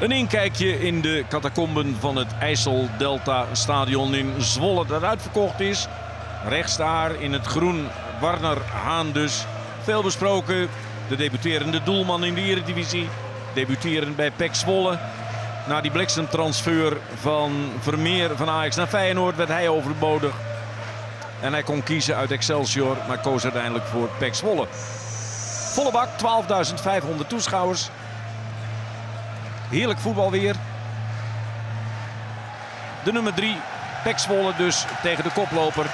Een inkijkje in de catacomben van het IJssel Delta Stadion in Zwolle dat uitverkocht is. Rechts daar in het groen Warner Haan dus. Veel besproken. De debuterende doelman in de Eredivisie. Debuterend bij PEC Zwolle. Na die bliksemtransfer van Vermeer van Ajax naar Feyenoord werd hij overbodig. En hij kon kiezen uit Excelsior, maar koos uiteindelijk voor PEC Zwolle. Volle bak, 12.500 toeschouwers. Heerlijk voetbal weer. De nummer 3, PEC Zwolle dus tegen de koploper.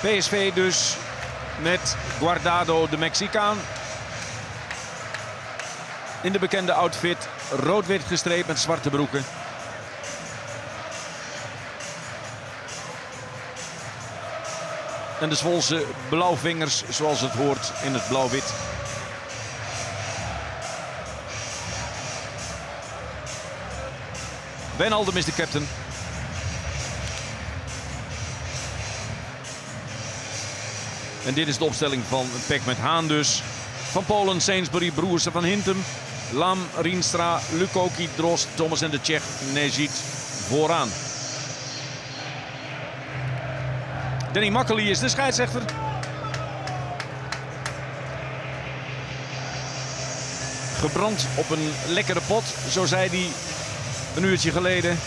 PSV dus met Guardado de Mexicaan. In de bekende outfit, rood-wit gestreept met zwarte broeken. En de Zwolse blauwvingers zoals het hoort in het blauw-wit. Wijnaldum is de captain. En dit is de opstelling van Pek met Haan dus. Van Polen, Sainsbury, Broersen van Hintem. Lam, Rienstra, Lukoki, Drost, Thomas en de Tsjech, Nezit vooraan. Danny Makkely is de scheidsrechter. Gebrand op een lekkere pot, zo zei hij een uurtje geleden.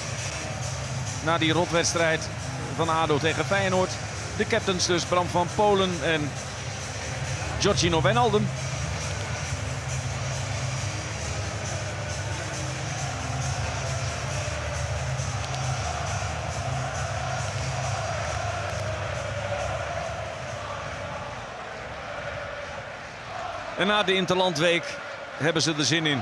Na die rotwedstrijd van ADO tegen Feyenoord. De captains dus Bram van Polen en Giorgino Wijnaldum. Na de Interlandweek hebben ze er zin in.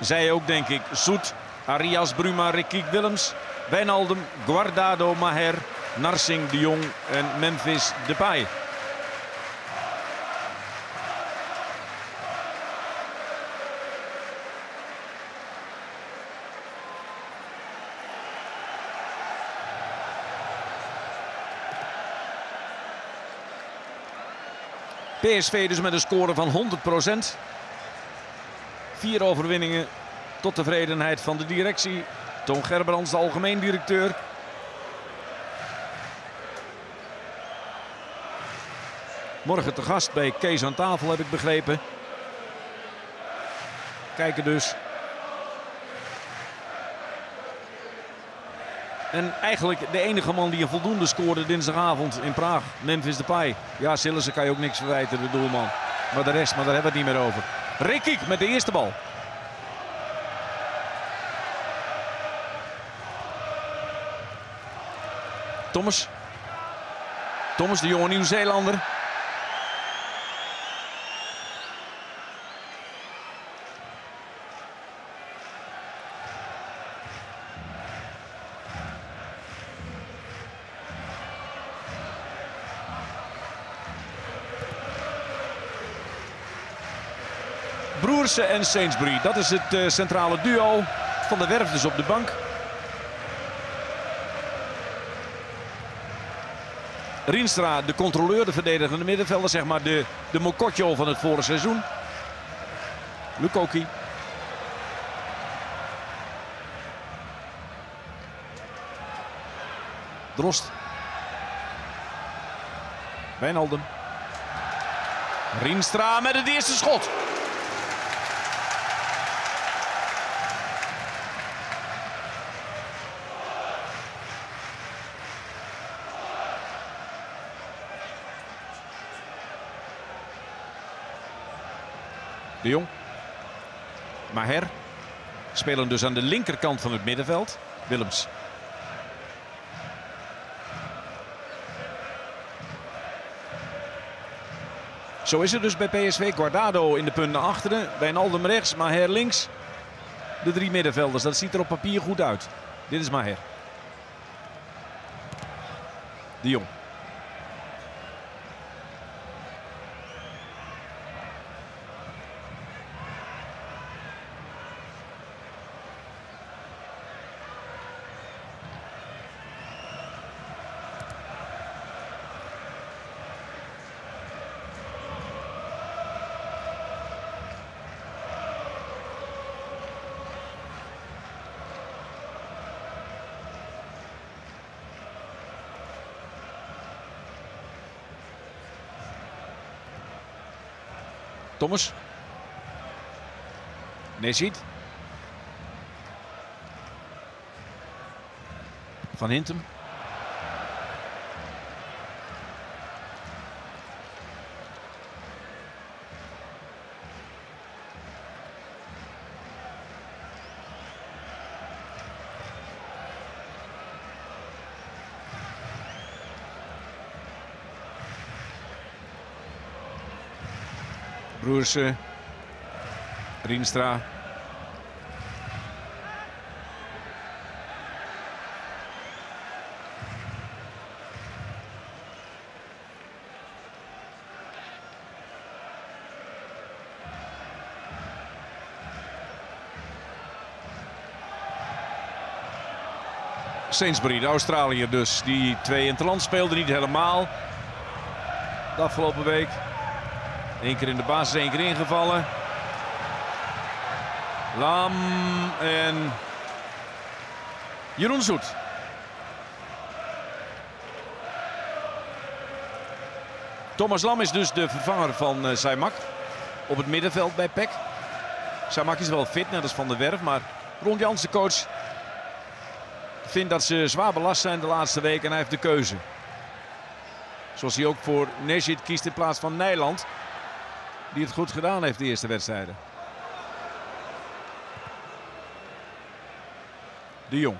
Zij ook, denk ik. Soet, Arias, Bruma, Rikiek, Willems, Wijnaldum, Guardado, Maher, Narsing, De Jong en Memphis Depay. PSV dus met een score van 100%. Vier overwinningen tot tevredenheid van de directie. Toon Gerbrands, de algemeen directeur. Morgen te gast bij Kees aan tafel, heb ik begrepen. Kijken dus. En eigenlijk de enige man die een voldoende scoorde dinsdagavond in Praag. Memphis Depay. Ja, Sillissen kan je ook niks verwijten, de doelman. Maar de rest, maar daar hebben we het niet meer over. Rikiek met de eerste bal. Thomas. Thomas, de jonge Nieuw-Zeelander. En Sainsbury. Dat is het uh, centrale duo. Van de Werf dus op de bank. Rienstra, de controleur, de verdedigende middenvelder. Zeg maar de, de Mokotjo van het vorige seizoen. Lukoki. Drost. Wijnaldum. Rienstra met het eerste schot. De Jong. Maher. Spelen dus aan de linkerkant van het middenveld. Willems. Zo is het dus bij PSV. Guardado in de punten achteren. Wijnaldum rechts, Maher links. De drie middenvelders. Dat ziet er op papier goed uit. Dit is Maher. De Jong. Thomas. Nesit. Van Hintem. Broersen. Rienstra. Sainsbury, de dus. Die twee in het land speelde niet helemaal. De afgelopen week. Eén keer in de basis, één keer ingevallen. Lam en Jeroen Zoet. Thomas Lam is dus de vervanger van uh, Saimak op het middenveld bij PEC. Saimak is wel fit, net als Van der Werf, maar Ron Jans, de coach, vindt dat ze zwaar belast zijn de laatste week en hij heeft de keuze. Zoals hij ook voor Nejit kiest in plaats van Nijland. Die het goed gedaan heeft de eerste wedstrijden. De Jong.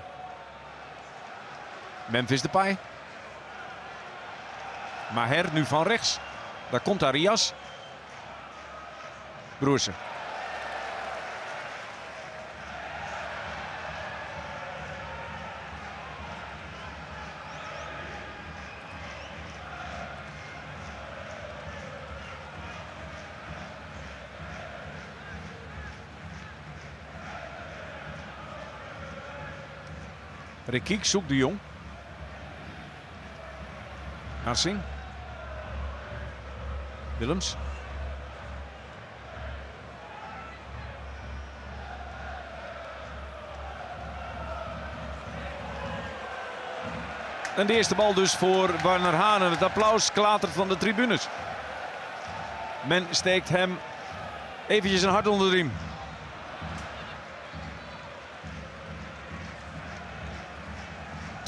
Memphis Depay. Maher nu van rechts. Daar komt Arias. Broersen. Rekiek zoekt de Jong. Narsing. Willems. En de eerste bal dus voor Warner Haan. En het applaus klatert van de tribunes. Men steekt hem eventjes een hart onder de riem.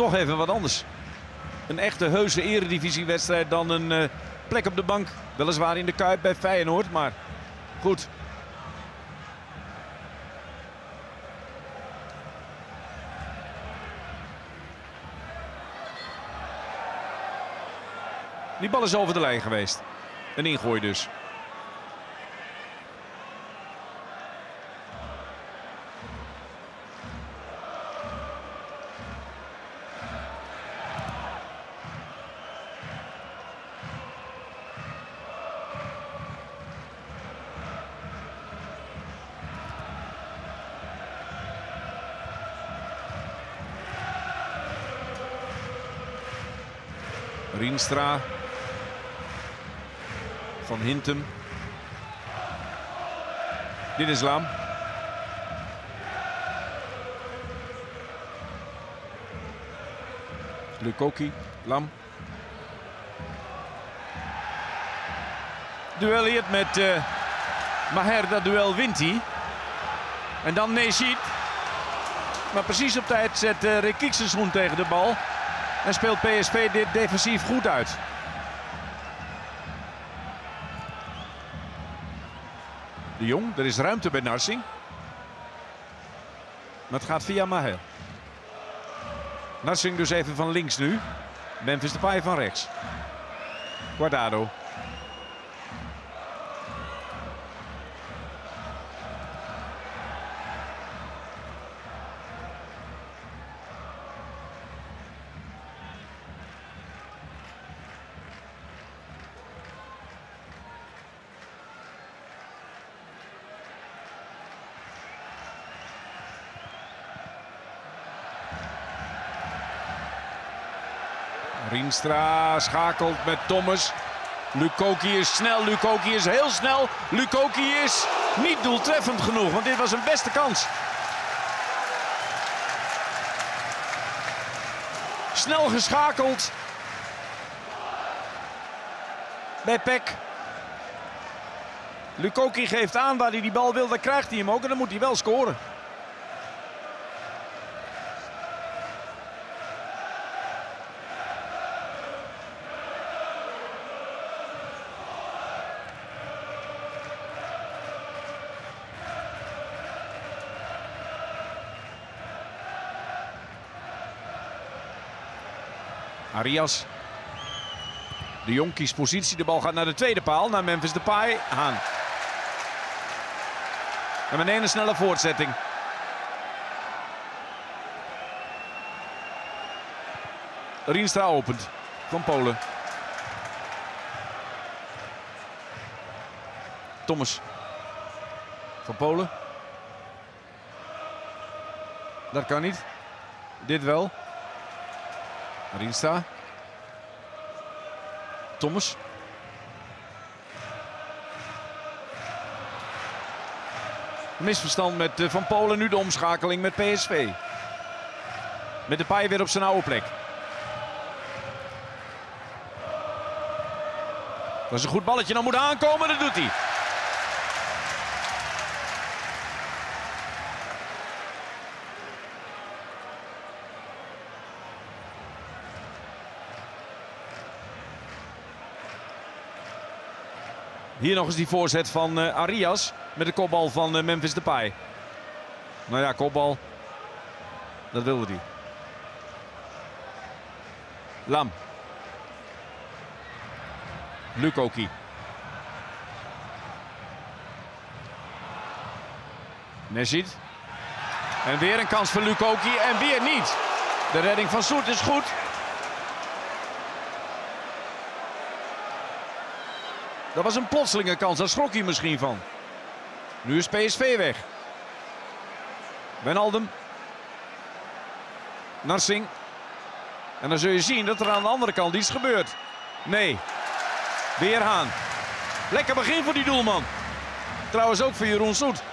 Toch even wat anders. Een echte heuse eredivisiewedstrijd dan een uh, plek op de bank. Weliswaar in de Kuip bij Feyenoord, maar goed. Die bal is over de lijn geweest. Een ingooi dus. Rienstra. Van Hintem. Dit is Lam. Lukoki, Lam. Duelleert met uh, Maher, dat duel wint hij. En dan Nejit. Maar precies op tijd zet uh, zijn schoen tegen de bal. En speelt PSV dit defensief goed uit. De Jong, er is ruimte bij Narsing. Maar het gaat via Maher. Narsing dus even van links nu. Memphis de paai van rechts. Guardado. Rienstra schakelt met Thomas. Lukoki is snel, Lukoki is heel snel. Lukoki is niet doeltreffend genoeg, want dit was een beste kans. Snel geschakeld. Bij Peck. Lukoki geeft aan waar hij die bal wil, dan krijgt hij hem ook en dan moet hij wel scoren. Arias. De Jong kiest positie. De bal gaat naar de tweede paal. Naar Memphis Depay. Haan. En meteen een snelle voortzetting. Rienstra opent. Van Polen. Thomas. Van Polen. Dat kan niet. Dit wel. Rienstra. Misverstand met eh, Van Polen. Nu de omschakeling met PSV. Met de paai weer op zijn oude plek. Dat is een goed balletje. Dan moet aankomen. Dat doet hij. Hier nog eens die voorzet van uh, Arias met de kopbal van uh, Memphis Depay. Nou ja, kopbal. Dat wilde hij. Lam. Lukoki. Nesit. En weer een kans voor Lukoki en weer niet. De redding van Soet is goed. Dat was een plotselinge kans, daar schrok hij misschien van. Nu is PSV weg. Benaldum. Narsing. En dan zul je zien dat er aan de andere kant iets gebeurt. Nee. Weer Haan. Lekker begin voor die doelman. Trouwens ook voor Jeroen Soet.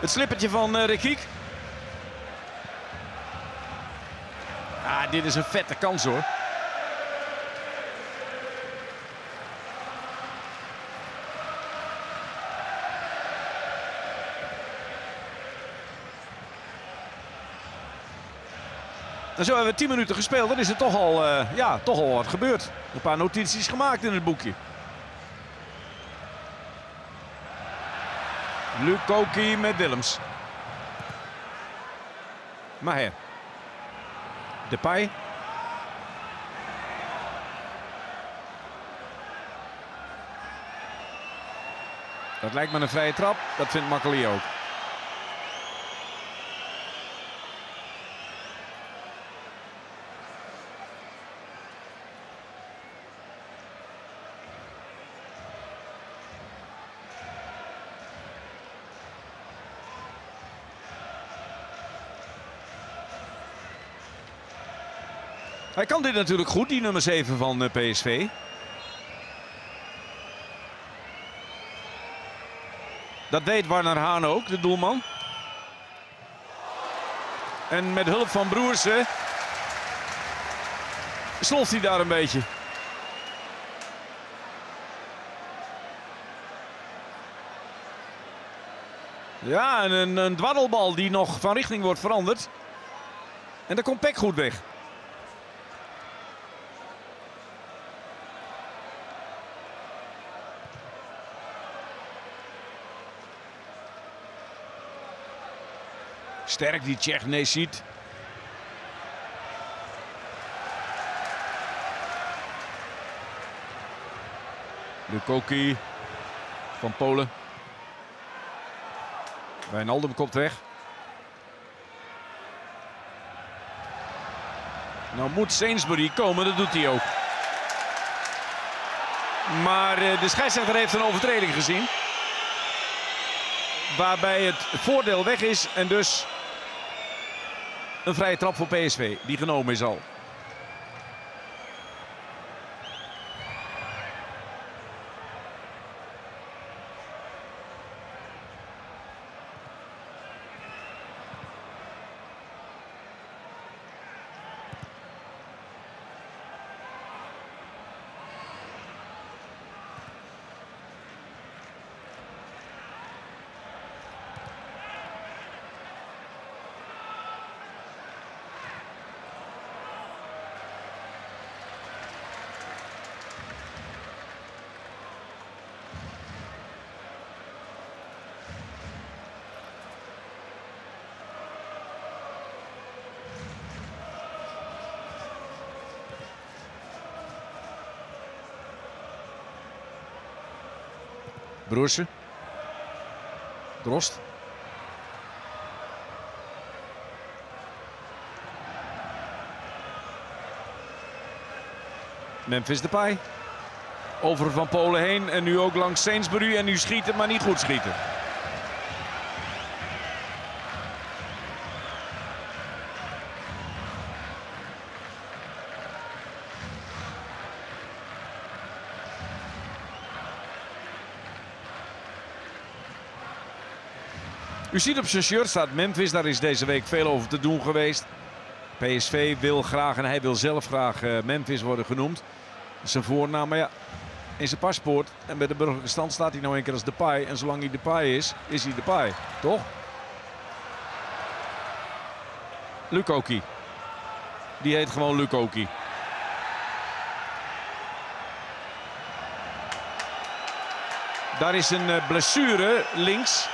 Het slippertje van uh, Rekiek. Ah, dit is een vette kans hoor. En zo hebben we 10 minuten gespeeld. Dan is er toch al, uh, ja, toch al wat gebeurd. Een paar notities gemaakt in het boekje. Lukoki met Willems. Maher. Depay. Dat lijkt me een vrije trap. Dat vindt Makkeli ook. Hij kan dit natuurlijk goed, die nummer 7 van eh, PSV. Dat deed Warner Haan ook, de doelman. En met hulp van Broersen sloft hij daar een beetje. Ja, en een, een dwaddelbal die nog van richting wordt veranderd. En daar komt Peck goed weg. Sterk die Tsjech ziet. Lukoki van Polen. Wijnaldum komt weg. Nou moet Sainsbury komen, dat doet hij ook. Maar eh, de scheidsrechter heeft een overtreding gezien. Waarbij het voordeel weg is en dus een vrije trap voor PSV die genomen is al. Broersen. Drost. Memphis Depay. Over van Polen heen en nu ook langs Sainsbury. En nu schieten, maar niet goed schieten. U ziet op zijn shirt staat Memphis. Daar is deze week veel over te doen geweest. PSV wil graag en hij wil zelf graag uh, Memphis worden genoemd. Zijn voornaam, maar ja, in zijn paspoort en bij de burgerlijke stand staat hij nou een keer als Depay. En zolang hij Depay is, is hij Depay. Toch? Lukoki. Die heet gewoon Lukoki. Daar is een eh, blessure links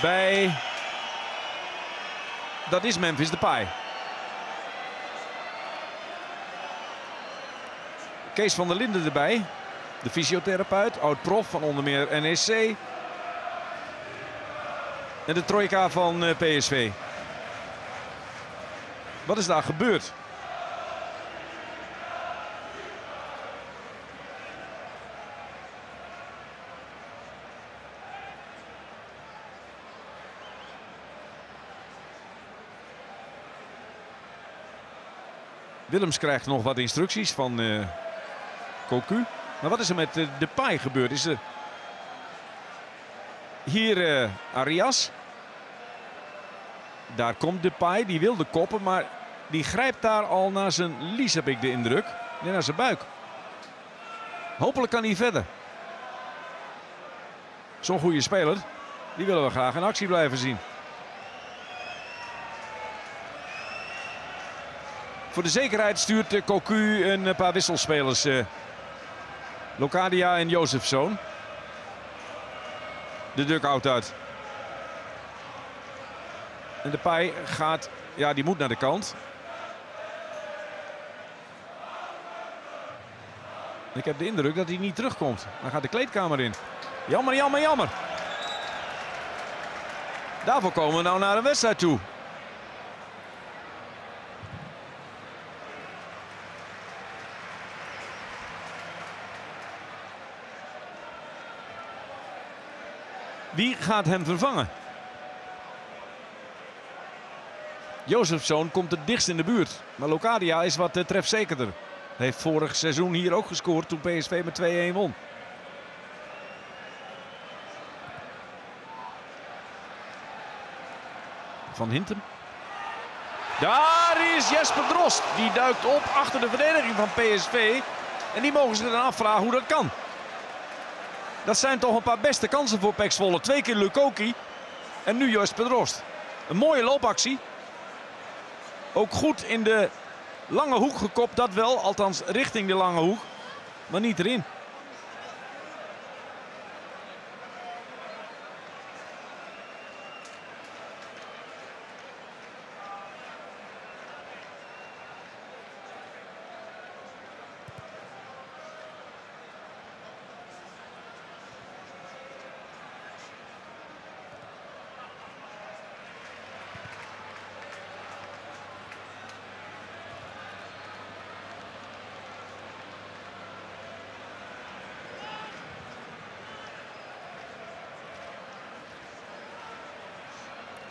bij... Dat is Memphis Depay. Kees van der Linden erbij. De fysiotherapeut, oud-prof van onder meer NEC. En de trojka van eh, PSV. Wat is daar gebeurd? Willems krijgt nog wat instructies van uh, Cocu. Maar wat is er met uh, Depay gebeurd? Is er hier uh, Arias. Daar komt Depay, die wil de koppen, maar die grijpt daar al naar zijn lies, heb ik de indruk. Nee, naar zijn buik. Hopelijk kan hij verder. Zo'n goede speler, die willen we graag in actie blijven zien. Voor de zekerheid stuurt Cocu een paar wisselspelers. Uh, Locadia en Jozefzoon. De dugout uit. En de Pai gaat, ja die moet naar de kant. Ik heb de indruk dat hij niet terugkomt. Hij gaat de kleedkamer in. Jammer, jammer, jammer. Daarvoor komen we nou naar een wedstrijd toe. Wie gaat hem vervangen? Jozefzoon komt het dichtst in de buurt. Maar Locadia is wat trefzekerder. Heeft vorig seizoen hier ook gescoord toen PSV met 2-1 won. Van Hintem. Daar is Jesper Drost. Die duikt op achter de verdediging van PSV. En die mogen ze dan afvragen hoe dat kan. Dat zijn toch een paar beste kansen voor Pek. Twee keer Lukoki en nu Jesper Drost. Een mooie loopactie. Ook goed in de lange hoek gekopt, dat wel. Althans richting de lange hoek, maar niet erin.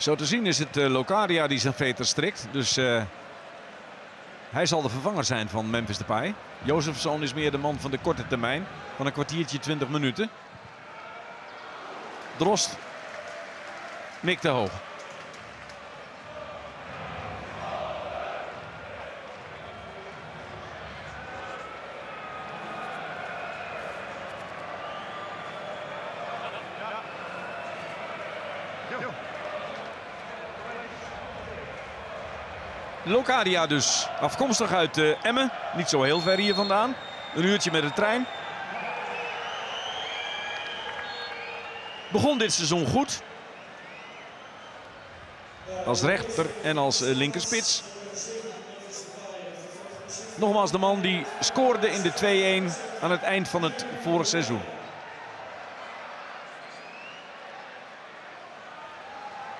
Zo te zien is het uh, Locadia die zijn veter strikt. Dus uh, hij zal de vervanger zijn van Memphis Depay. Jozefzoon is meer de man van de korte termijn. Van een kwartiertje, 20 minuten. Drost mikt te hoog. Locadia dus, afkomstig uit eh, Emmen. Niet zo heel ver hier vandaan. Een uurtje met de trein. Begon dit seizoen goed. Als rechter en als eh, linkerspits. Nogmaals de man die scoorde in de 2-1 aan het eind van het vorige seizoen.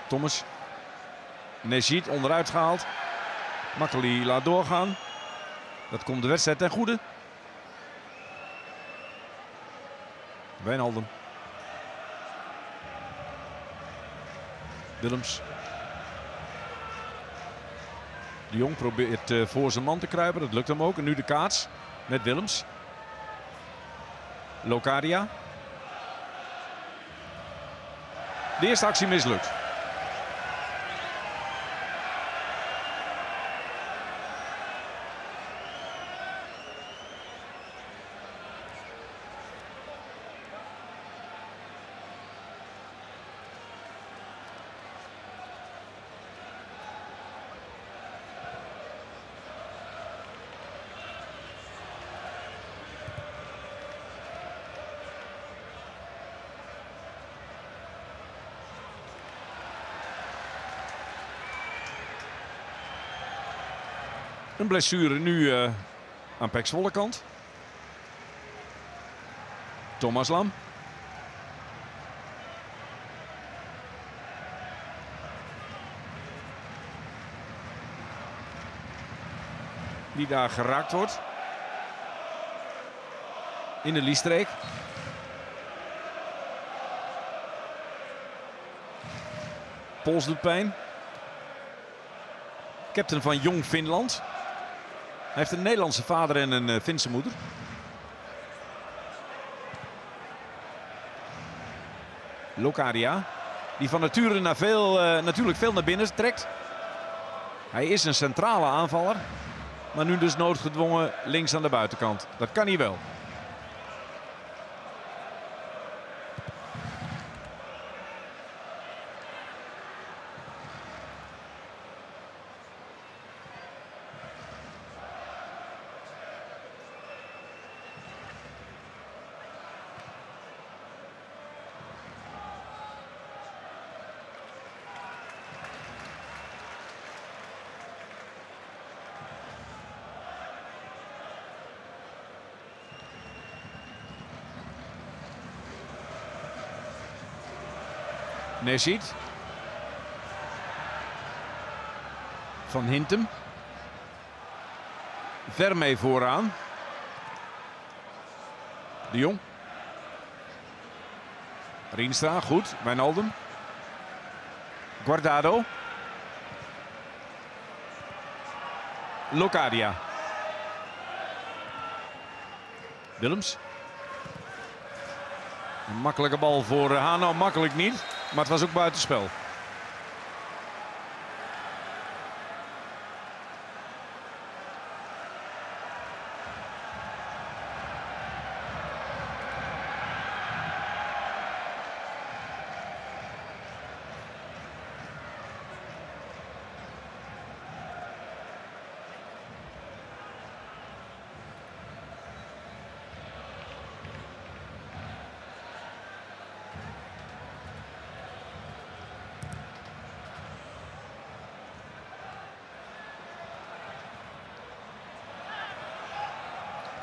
Thomas. Nejit onderuit gehaald. Makkeli laat doorgaan. Dat komt de wedstrijd ten goede. Wijnaldum. Willems. De Jong probeert uh, voor zijn man te kruipen. Dat lukt hem ook. En nu de kaats met Willems. Locadia. De eerste actie mislukt. Een blessure nu uh, aan Pek kant. Thomas Lam. Die daar geraakt wordt. In de liestreek. Pols doet pijn. Captain van Jong Finland. Hij heeft een Nederlandse vader en een uh, Finse moeder. Locadia. Die van nature naar veel, uh, natuurlijk veel naar binnen trekt. Hij is een centrale aanvaller. Maar nu dus noodgedwongen links aan de buitenkant. Dat kan hij wel. Nesit. Van Hintem. Vermee vooraan. De Jong. Rienstra, goed. Wijnaldum. Guardado. Locadia. Willems. Een makkelijke bal voor Hano, makkelijk niet. Maar het was ook buitenspel.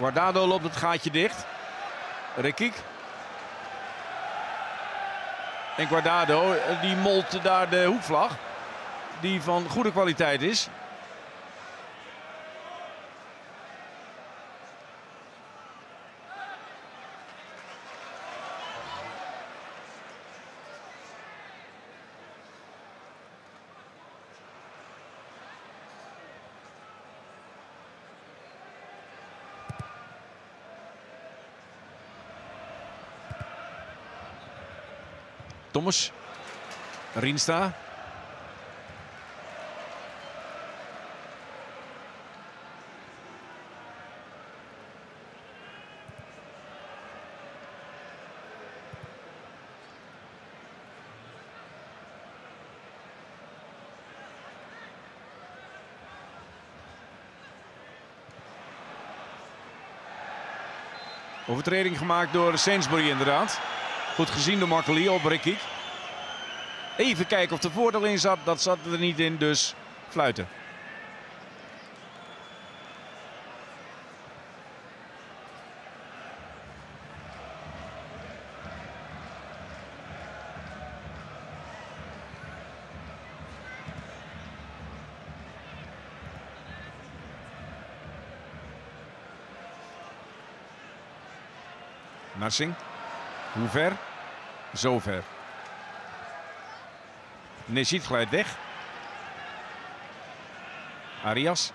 Guardado loopt het gaatje dicht. Rekik. En Guardado eh, die molt daar de hoekvlag. Die van goede kwaliteit is. Thomas. Rienstra. Overtreding gemaakt door Sainsbury inderdaad. Goed gezien door makkelie op Rikic. Even kijken of de voordeel in zat. Dat zat er niet in, dus fluiten. Narsing. Hoe ver? Zo ver. Nesit glijdt weg. Arias.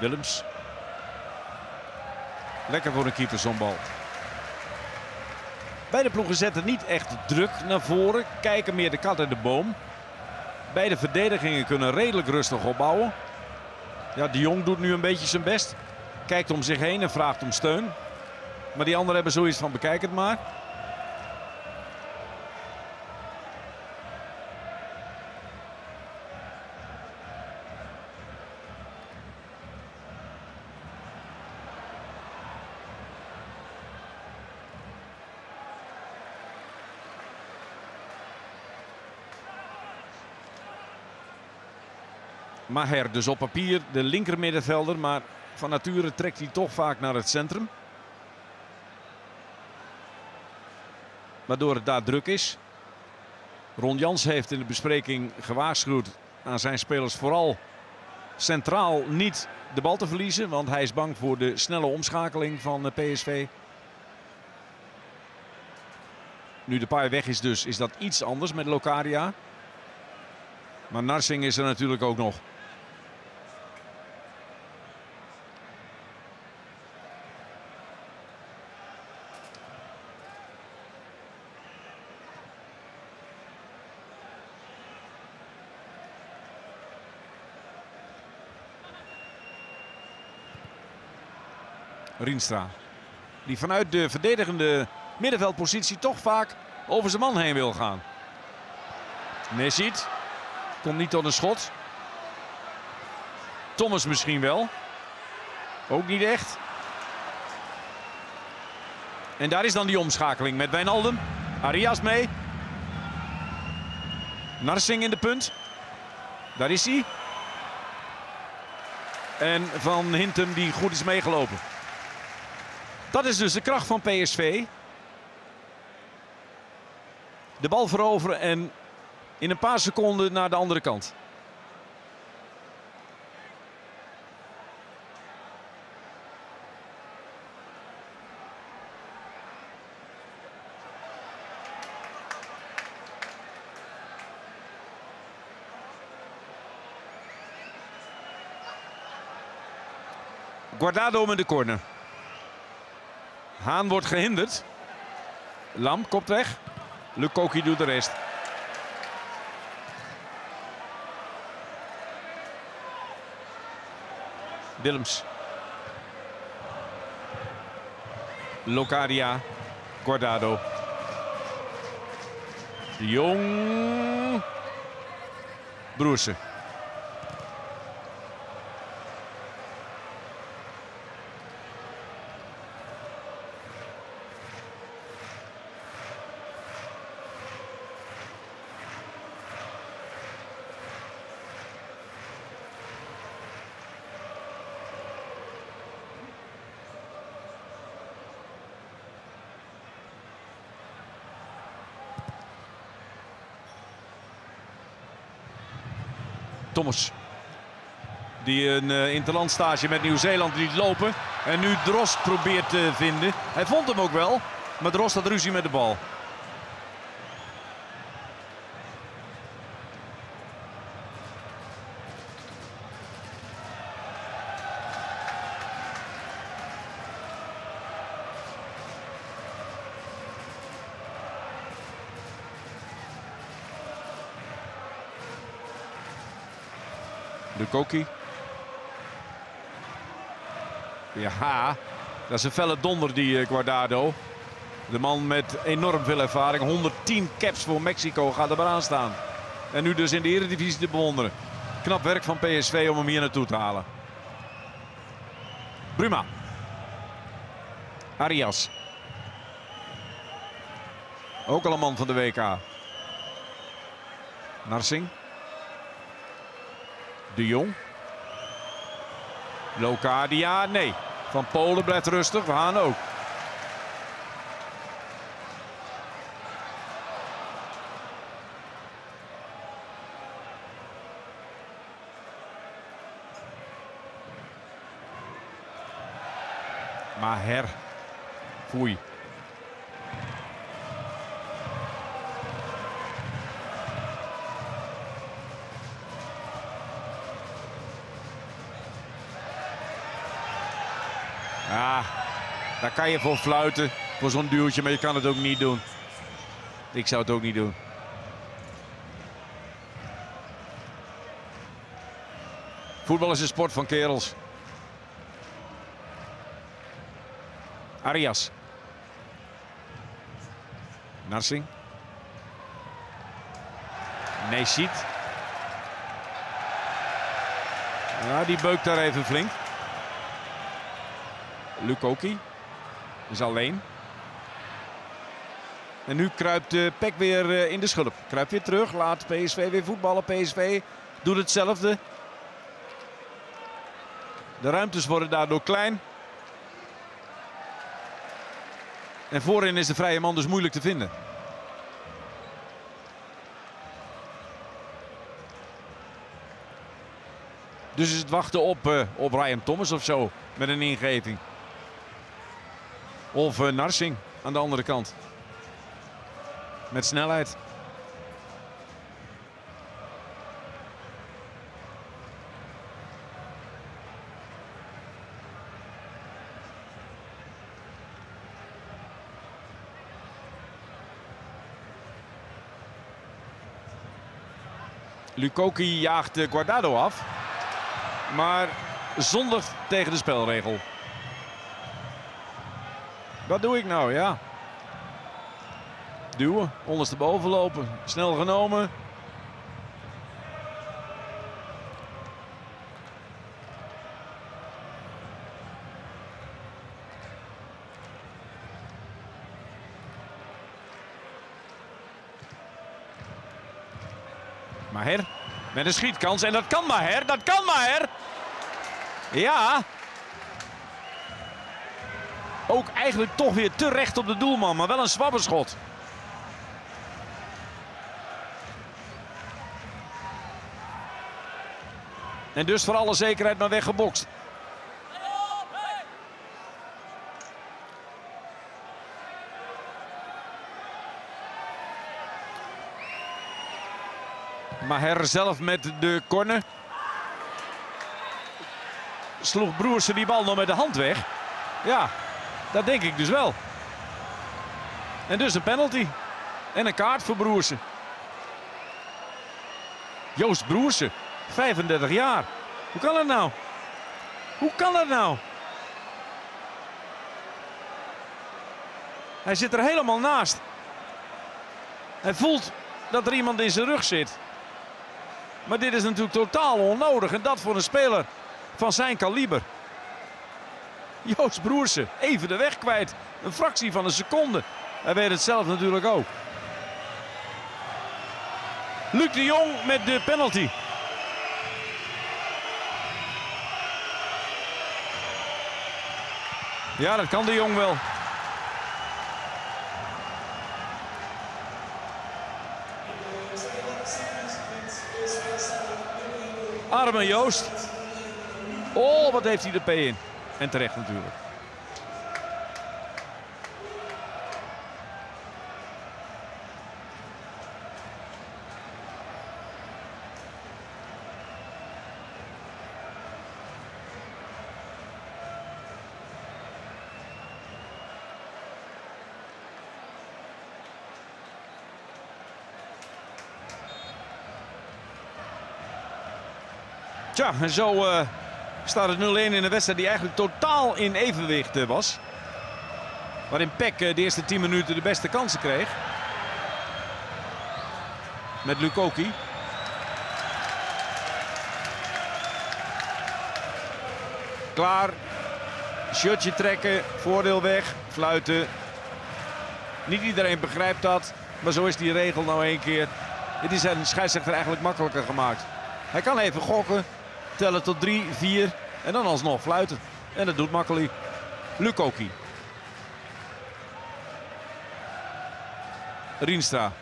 Willems. Lekker voor een keeper zo'n bal. Beide ploegen zetten niet echt druk naar voren. Kijken meer de kat en de boom. Beide verdedigingen kunnen redelijk rustig opbouwen. Ja, de Jong doet nu een beetje zijn best. Kijkt om zich heen en vraagt om steun. Maar die anderen hebben zoiets van bekijk het maar. Maher dus op papier de linker middenvelder, maar van nature trekt hij toch vaak naar het centrum. Waardoor het daar druk is. Ron Jans heeft in de bespreking gewaarschuwd aan zijn spelers vooral centraal niet de bal te verliezen. Want hij is bang voor de snelle omschakeling van PSV. Nu de paai weg is dus, is dat iets anders met Locadia. Maar Narsing is er natuurlijk ook nog. Rienstra. Die vanuit de verdedigende middenveldpositie toch vaak over zijn man heen wil gaan. Nesit. Komt niet tot een schot. Thomas misschien wel. Ook niet echt. En daar is dan die omschakeling met Wijnaldum. Arias mee. Narsing in de punt. Daar is hij. En Van Hintem die goed is meegelopen. Dat is dus de kracht van PSV. De bal veroveren en in een paar seconden naar de andere kant. Guardado met de corner. Haan wordt gehinderd. Lam kopt weg. Lukoki doet de rest. Willems. Locadia. Guardado. Jong. Broersen. Die een uh, interlandstage met Nieuw-Zeeland liet lopen. En nu Drost probeert te vinden. Hij vond hem ook wel. Maar Drost had ruzie met de bal. Ja, dat is een felle donder die eh, Guardado. De man met enorm veel ervaring. 110 caps voor Mexico gaat er maar aan staan. En nu dus in de Eredivisie te bewonderen. Knap werk van PSV om hem hier naartoe te halen. Bruma. Arias. Ook al een man van de WK. Narsing. De Jong. Locadia, nee. Van Polen blijft rustig, we gaan ook. Maher. Foei. Voor fluiten. Voor zo'n duwtje, maar je kan het ook niet doen. Ik zou het ook niet doen. Voetbal is een sport van kerels. Arias. Narsing. Neesiet. Ja, die beukt daar even flink. Lukoki is alleen. En nu kruipt de Pek weer eh, in de schulp. Kruipt weer terug. Laat PSV weer voetballen. PSV doet hetzelfde. De ruimtes worden daardoor klein. En voorin is de vrije man dus moeilijk te vinden. Dus is het wachten op, uh, op Ryan Thomas of zo. Met een ingeving. Of uh, Narsing aan de andere kant. Met snelheid. Lukoki jaagt Guardado af. Maar zonder tegen de spelregel. Wat doe ik nou? Ja. Duwen, ondersteboven lopen. Snel genomen. Maher met een schietkans. En dat kan Maher, dat kan Maher. Ja. Ook eigenlijk toch weer terecht op de doelman, maar wel een zwabberschot. En dus voor alle zekerheid maar weggebokst. Maher zelf met de corner. Sloeg Broersen die bal nog met de hand weg. Ja, dat denk ik dus wel. En dus een penalty. En een kaart voor Broersen. Joost Broersen, 35 jaar. Hoe kan dat nou? Hoe kan dat nou? Hij zit er helemaal naast. Hij voelt dat er iemand in zijn rug zit. Maar dit is natuurlijk totaal onnodig. En dat voor een speler van zijn kaliber. Joost Broersen, even de weg kwijt. Een fractie van een seconde. Hij weet het zelf natuurlijk ook. Luc de Jong met de penalty. Ja, dat kan de Jong wel. Arme Joost. Oh, wat heeft hij de P in. En terecht natuurlijk. Tja, en zo uh, staat het 0-1 in een wedstrijd die eigenlijk totaal in evenwicht uh, was. Waarin Peck uh, de eerste 10 minuten de beste kansen kreeg. Met Lukoki. Klaar. Shirtje trekken. Voordeel weg. Fluiten. Niet iedereen begrijpt dat. Maar zo is die regel nou één keer. Het is een scheidsrechter eigenlijk makkelijker gemaakt. Hij kan even gokken tellen tot 3, 4 En dan alsnog fluiten. En dat doet Makkeli. Lukoki. Rienstra.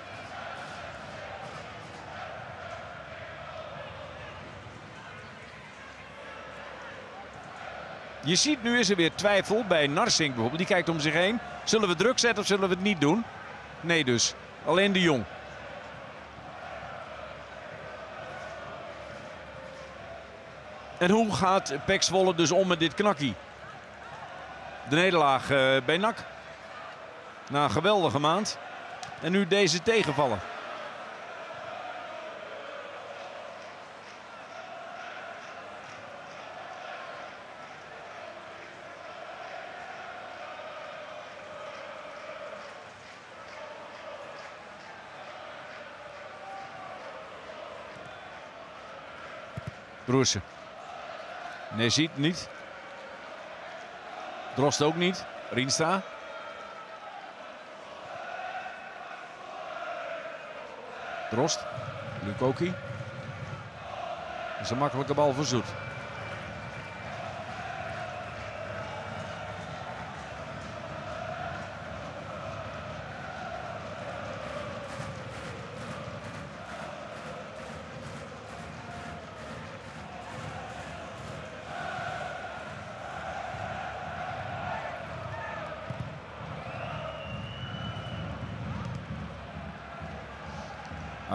Je ziet nu is er weer twijfel bij Narsing bijvoorbeeld. Die kijkt om zich heen. Zullen we druk zetten of zullen we het niet doen? Nee dus. Alleen de Jong. En hoe gaat Pek Zwolle dus om met dit knakkie? De nederlaag uh, bij NAC. Na een geweldige maand. En nu deze tegenvallen. Broersen. Ziet niet. Drost ook niet. Rienstra. Drost. Lukoki. Dat is een makkelijke bal voor Zoet.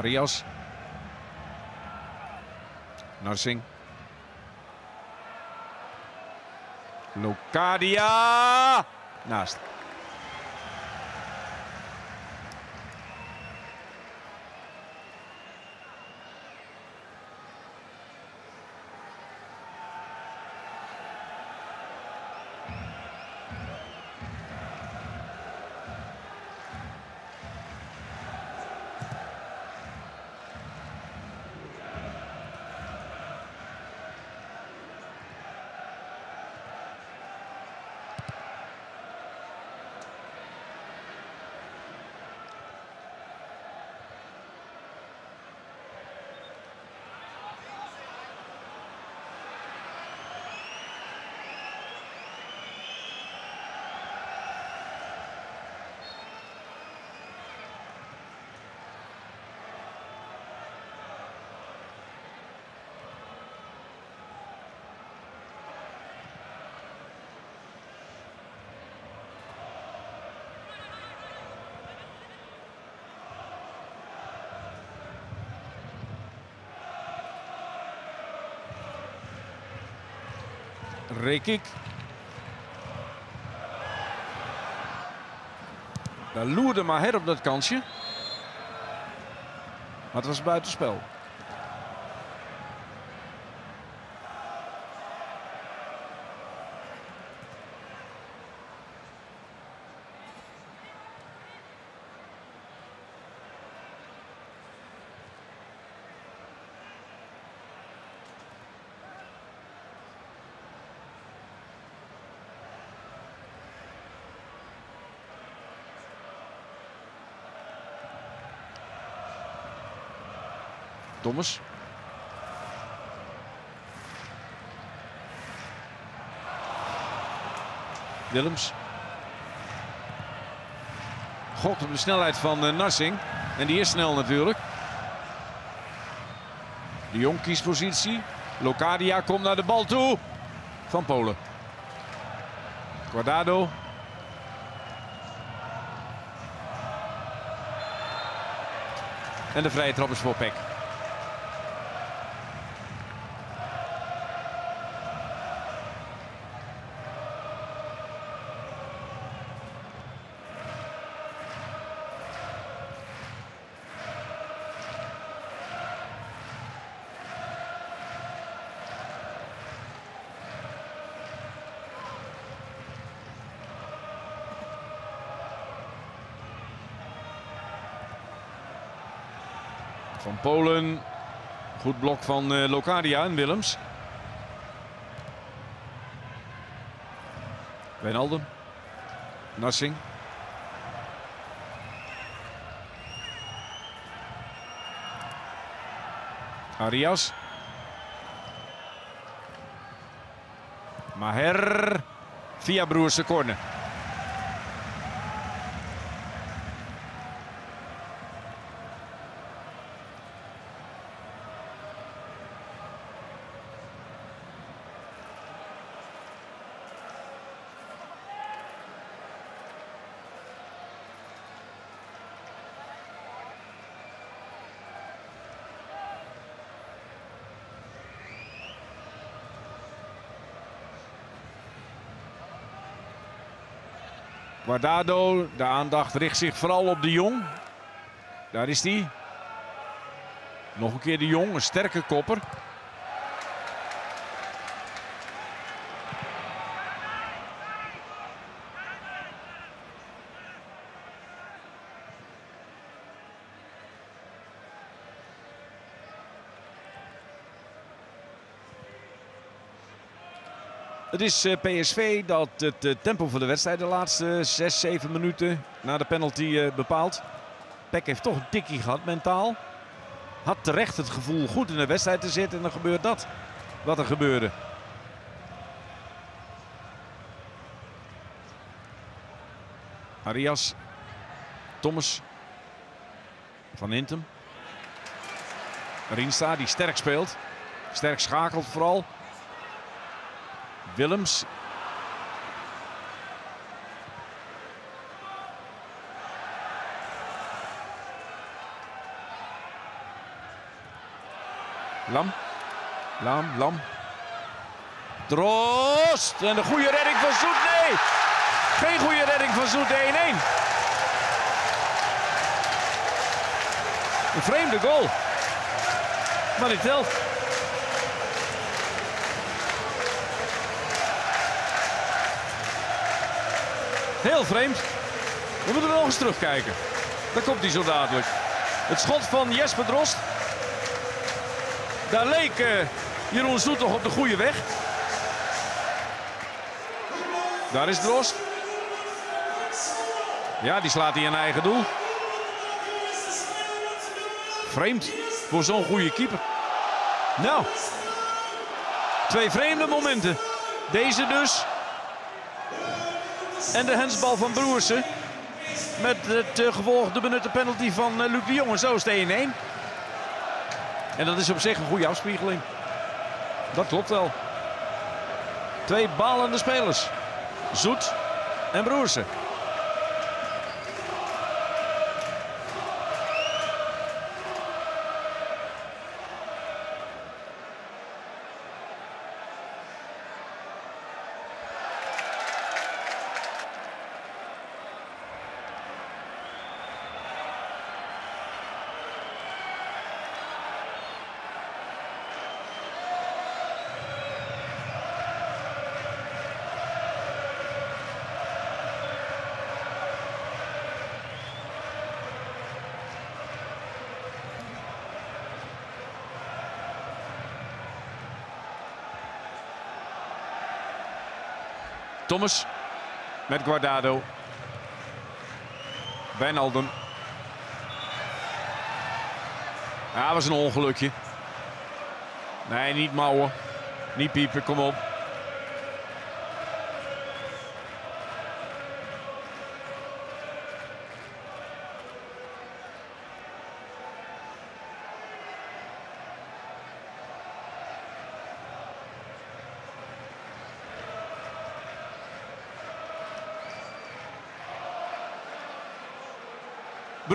Arias. Narsing. Locadia. Naast. Rekik. Daar loerde maar her op dat kansje. Maar het was buitenspel. Thomas. Willems. God op de snelheid van uh, Narsing. En die is snel natuurlijk. De Jong positie. Locadia komt naar de bal toe. Van Polen. Guardado. En de vrije trap is voor Peck. Van Polen. Goed blok van uh, Locadia en Willems. Wijnaldum. Nassing. Arias. Maher via Broers de corner. Guardado, de aandacht richt zich vooral op de Jong. Daar is hij. Nog een keer de Jong, een sterke kopper. Het is eh, PSV dat het eh, tempo van de wedstrijd de laatste 6, 7 minuten na de penalty eh, bepaalt. Peck heeft toch een tikkie gehad mentaal. Had terecht het gevoel goed in de wedstrijd te zitten en dan gebeurt dat wat er gebeurde. Arias, Thomas, Van Intem. Riensta die sterk speelt. Sterk schakelt vooral. Willems. Lam. Lam, Lam. Drost. En de goede redding van Zoet. Nee. Geen goede redding van Zoet. 1-1. Een vreemde goal. Maar dit telt. Heel vreemd. We moeten nog eens terugkijken. Daar komt hij zo dadelijk. Het schot van Jesper Drost. Daar leek uh, Jeroen Zoet nog op de goede weg. Daar is Drost. Ja, die slaat hij in eigen doel. Vreemd voor zo'n goede keeper. Nou, twee vreemde momenten. Deze dus en de hensbal van Broersen. Met het uh, gevolg de benutte penalty van uh, Luc de Jong. En zo is het 1-1. En dat is op zich een goede afspiegeling. Dat klopt wel. Twee balende spelers. Zoet en Broersen. Thomas met Guardado. Wijnaldum. Ja, was een ongelukje. Nee, niet mouwen. Niet piepen, kom op.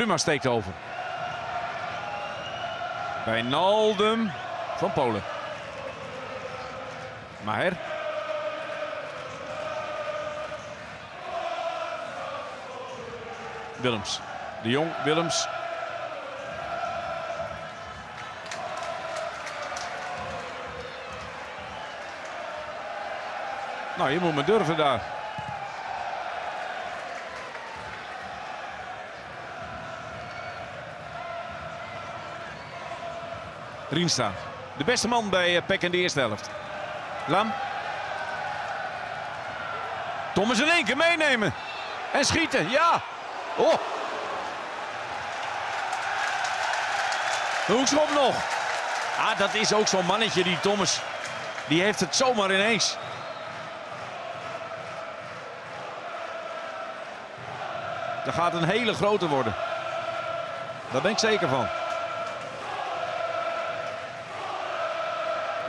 Bruma steekt over. Bij Naldum van Polen. Maher. Willems. De Jong, Willems. Nou, je moet maar durven daar. Rienstra. De beste man bij eh, Peck in de eerste helft. Lam. Thomas in één keer meenemen. En schieten, ja. Oh. De hoekschop nog. Ah, dat is ook zo'n mannetje, die Thomas. Die heeft het zomaar ineens. Dat gaat een hele grote worden. Daar ben ik zeker van.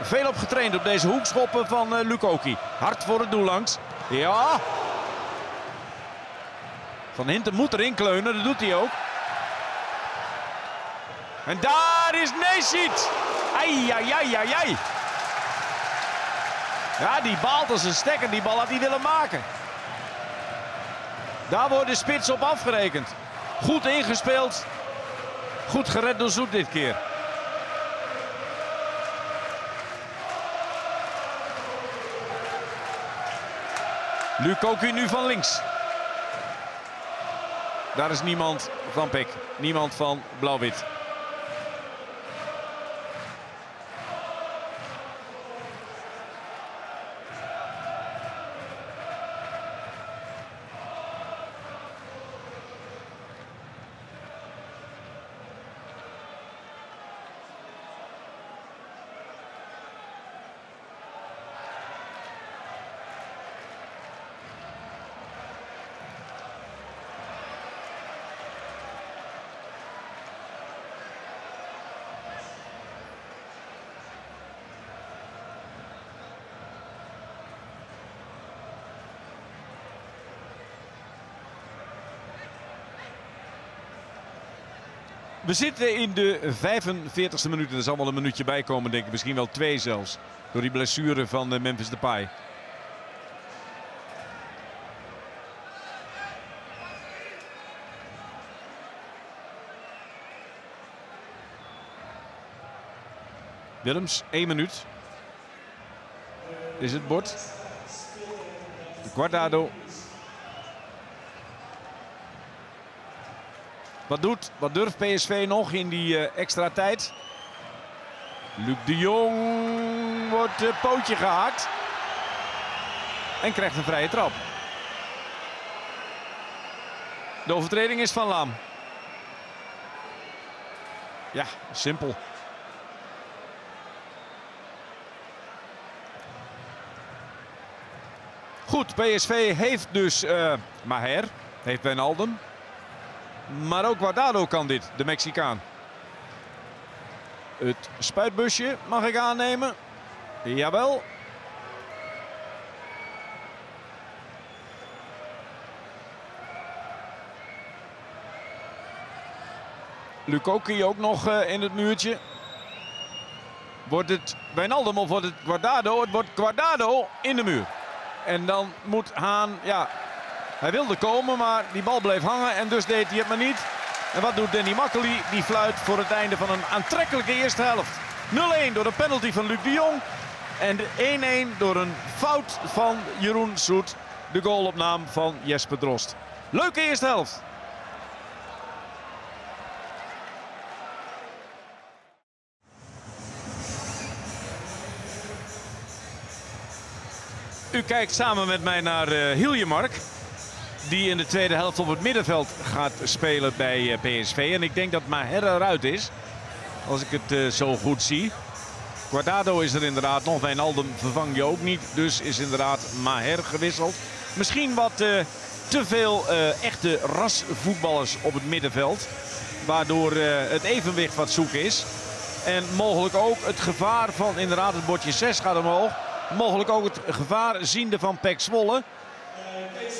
Veel op getraind op deze hoekschoppen van uh, Lukoki. Hard voor het doel langs. Ja. Van Hinten moet erin kleunen, dat doet hij ook. En daar is Nesit. Ai, ai, ai, ai, ai. Ja, die baalt als een stekker. Die bal had hij willen maken. Daar wordt de spits op afgerekend. Goed ingespeeld. Goed gered door Zoet dit keer. Lukoki nu van links. Daar is niemand van Pek. Niemand van Blauw-Wit. We zitten in de 45e minuut. Er zal wel een minuutje bij komen, denk ik. Misschien wel twee zelfs. Door die blessure van eh, Memphis Depay. Willems, één minuut. Is het bord. Guardado Wat doet, wat durft PSV nog in die uh, extra tijd? Luc de Jong wordt uh, pootje gehaakt. En krijgt een vrije trap. De overtreding is van Lam. Ja, simpel. Goed, PSV heeft dus uh, Maher, heeft Wijnaldum, maar ook Guardado kan dit, de Mexicaan. Het spuitbusje mag ik aannemen. Jawel. Lukoki ook nog uh, in het muurtje. Wordt het Wijnaldum of wordt het Guardado? Het wordt Guardado in de muur. En dan moet Haan, ja, hij wilde komen, maar die bal bleef hangen en dus deed hij het maar niet. En wat doet Danny Makkely? Die fluit voor het einde van een aantrekkelijke eerste helft. 0-1 door de penalty van Luc de Jong. En de 1-1 door een fout van Jeroen Soet. De goal op naam van Jesper Drost. Leuke eerste helft. U kijkt samen met mij naar uh, Hiljemark die in de tweede helft op het middenveld gaat spelen bij eh, PSV. En ik denk dat Maher eruit is, als ik het uh, zo goed zie. Guardado is er inderdaad nog. Wijnaldum vervang je ook niet. Dus is inderdaad Maher gewisseld. Misschien wat uh, te veel echte rasvoetballers op het middenveld. Waardoor het evenwicht wat zoek is. En mogelijk ook het gevaar van inderdaad het bordje 6 gaat omhoog. Mogelijk ook het gevaar ziende van Pek Zwolle.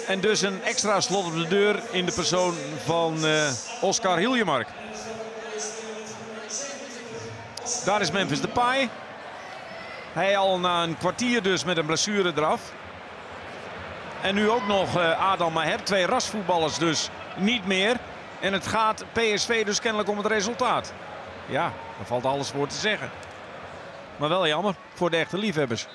En dus een extra slot op de deur in de persoon van uh, Oscar Hiljemark. Daar is Memphis Depay. Hij al na een kwartier dus met een blessure eraf. En nu ook nog uh, Adam Maher. Twee rasvoetballers dus niet meer. En het gaat PSV dus kennelijk om het resultaat. Ja, daar valt alles voor te zeggen. Maar wel jammer voor de echte liefhebbers.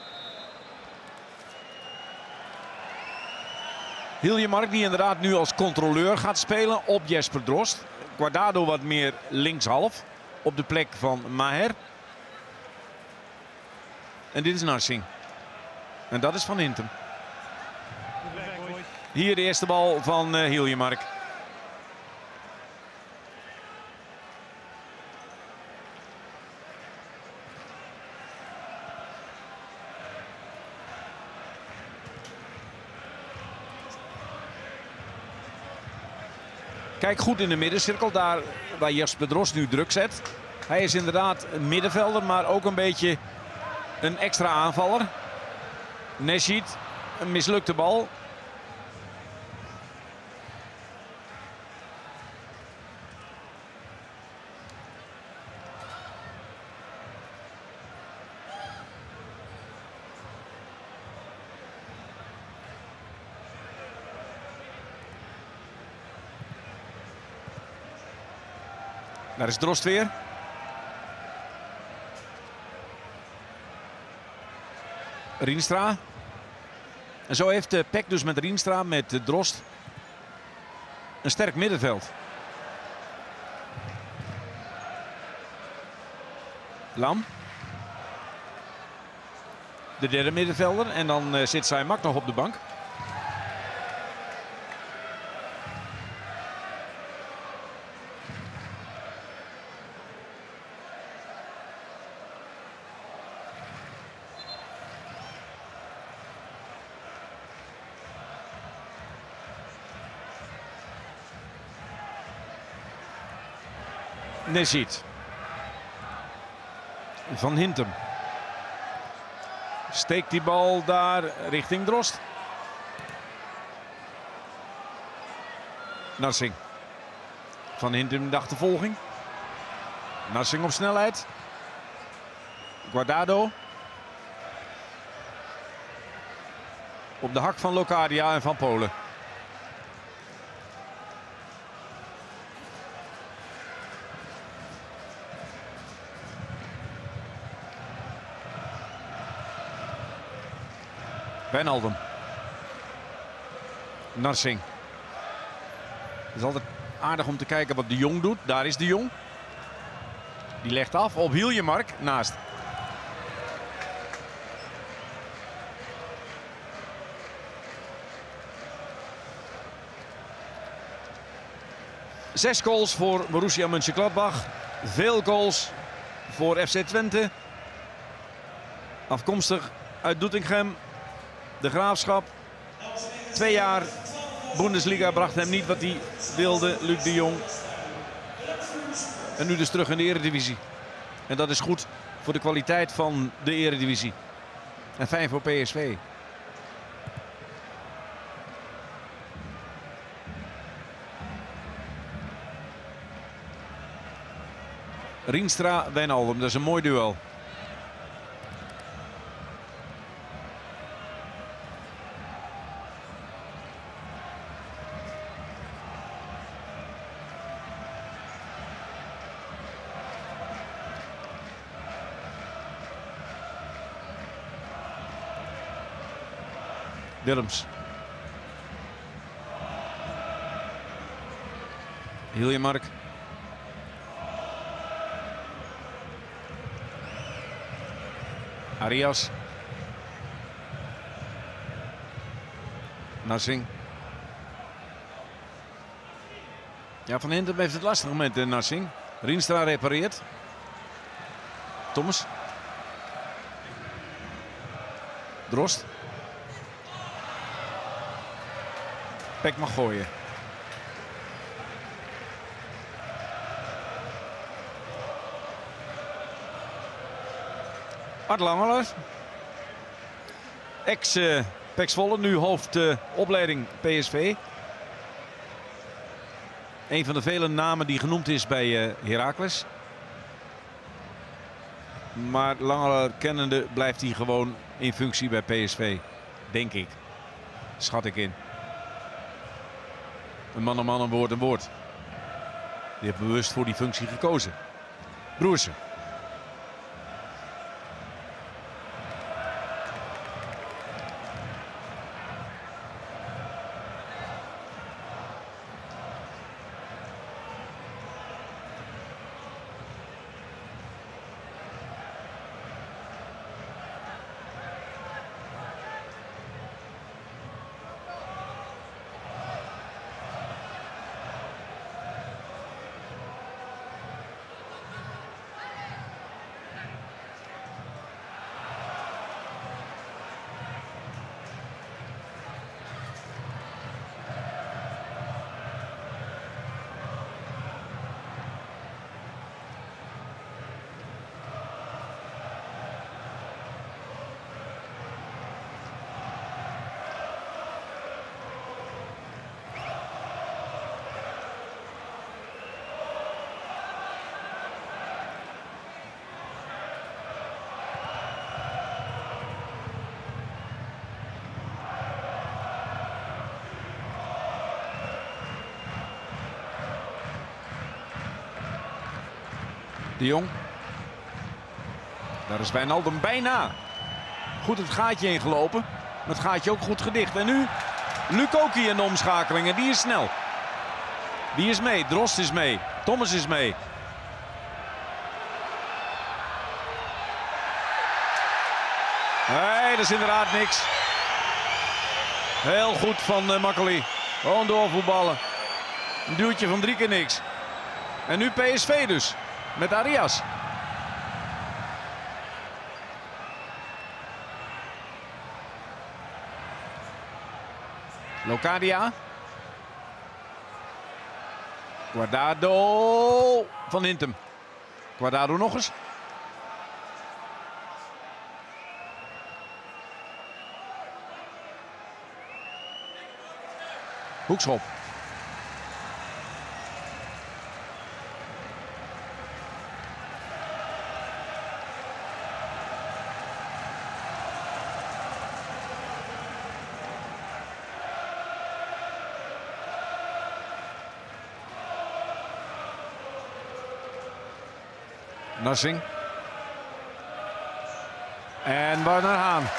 Hiljemark die inderdaad nu als controleur gaat spelen op Jesper Drost. Guardado wat meer linkshalf op de plek van Maher. En dit is Narsing. En dat is Van Hintem. Hier de eerste bal van uh, Hiljemark. Kijk goed in de middencirkel, daar waar Jasper Drost nu druk zet. Hij is inderdaad een middenvelder, maar ook een beetje een extra aanvaller. Neschit, een mislukte bal. Daar is Drost weer. Rienstra. En zo heeft de Peck dus met Rienstra, met Drost, een sterk middenveld. Lam. De derde middenvelder. En dan uh, zit Saimak nog op de bank. Nezit. Van Hintem. Steekt die bal daar richting Drost. Narsing. Van Hintem de achtervolging. Narsing op snelheid. Guardado. Op de hak van Locadia en van Polen. Wijnaldum. Narsing. Het is altijd aardig om te kijken wat de Jong doet. Daar is de Jong. Die legt af op Hiljemark naast. Zes goals voor Borussia Mönchengladbach. Veel goals voor FC Twente. Afkomstig uit Doetinchem. De Graafschap. Twee jaar Bundesliga bracht hem niet wat hij wilde, Luc de Jong. En nu dus terug in de eredivisie. En dat is goed voor de kwaliteit van de eredivisie. En fijn voor PSV. Rienstra, Wijnaldum, dat is een mooi duel. Willems. Hiljemark. Arias. Narsing. Ja, Van Hintem heeft het lastig met de Narsing. Rienstra repareert. Thomas. Drost. Pek mag gooien. Art Langeler. Ex Zwolle, nu hoofd uh, opleiding PSV. Een van de vele namen die genoemd is bij uh, Heracles. Maar Langeler kennende blijft hij gewoon in functie bij PSV. Denk ik. Schat ik in. Een man een man, een woord een woord. Die heeft bewust voor die functie gekozen. Broersen. De Jong. Daar is Wijnaldum bijna. Goed het gaatje ingelopen. Het gaatje ook goed gedicht. En nu Lukoki in de omschakelingen. Die is snel. Die is mee. Drost is mee. Thomas is mee. Nee, dat is inderdaad niks. Heel goed van uh, Makkeli. Gewoon doorvoetballen. Een duwtje van drie keer niks. En nu PSV dus. Met Arias. Locadia. Guardado van Hintem. Guardado nog eens. Hoekschop. En Warner Haan.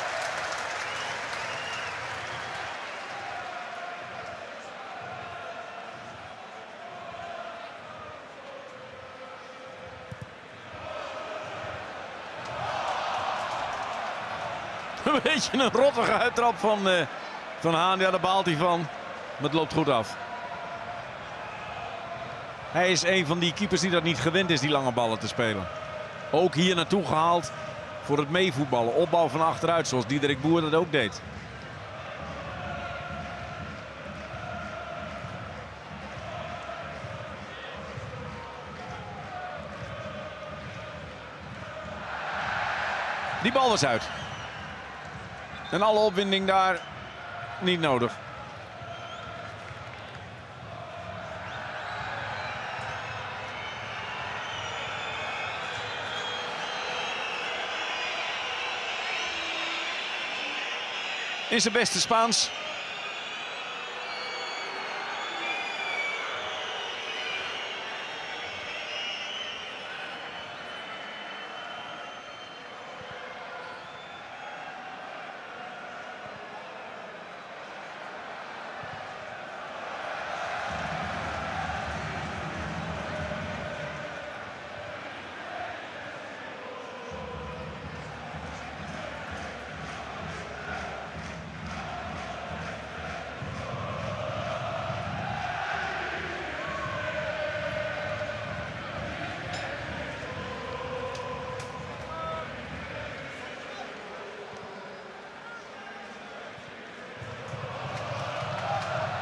Een beetje een rottige uittrap van, uh, van Haan. Ja, daar baalt hij van. Maar het loopt goed af. Hij is een van die keepers die dat niet gewend is, die lange ballen te spelen. Ook hier naartoe gehaald voor het meevoetballen. Opbouw van achteruit, zoals Diederik Boer dat ook deed. Die bal was uit. En alle opwinding daar niet nodig. In zijn beste Spaans.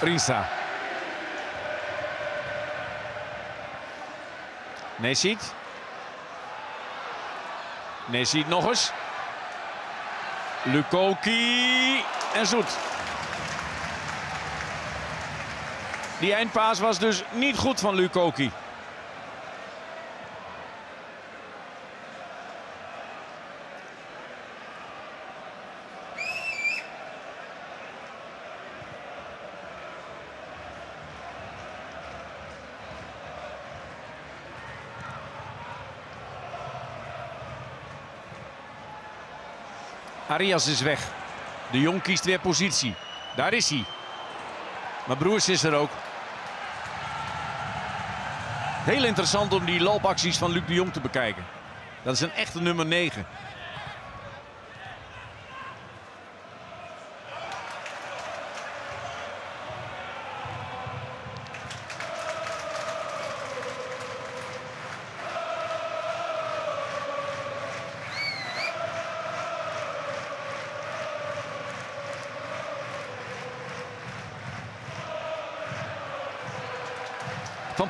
Risa. Nesit. Nesit nog eens. Lukoki en Zoet. Die eindpaas was dus niet goed van Lukoki. Arias is weg. De Jong kiest weer positie. Daar is hij. Maar Broers is er ook. Heel interessant om die loopacties van Luc de Jong te bekijken. Dat is een echte nummer 9.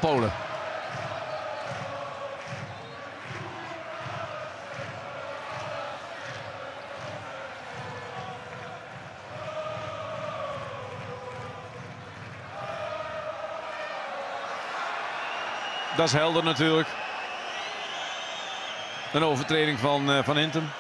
Polen. Dat is helder natuurlijk. Een overtreding van, uh, van Intem.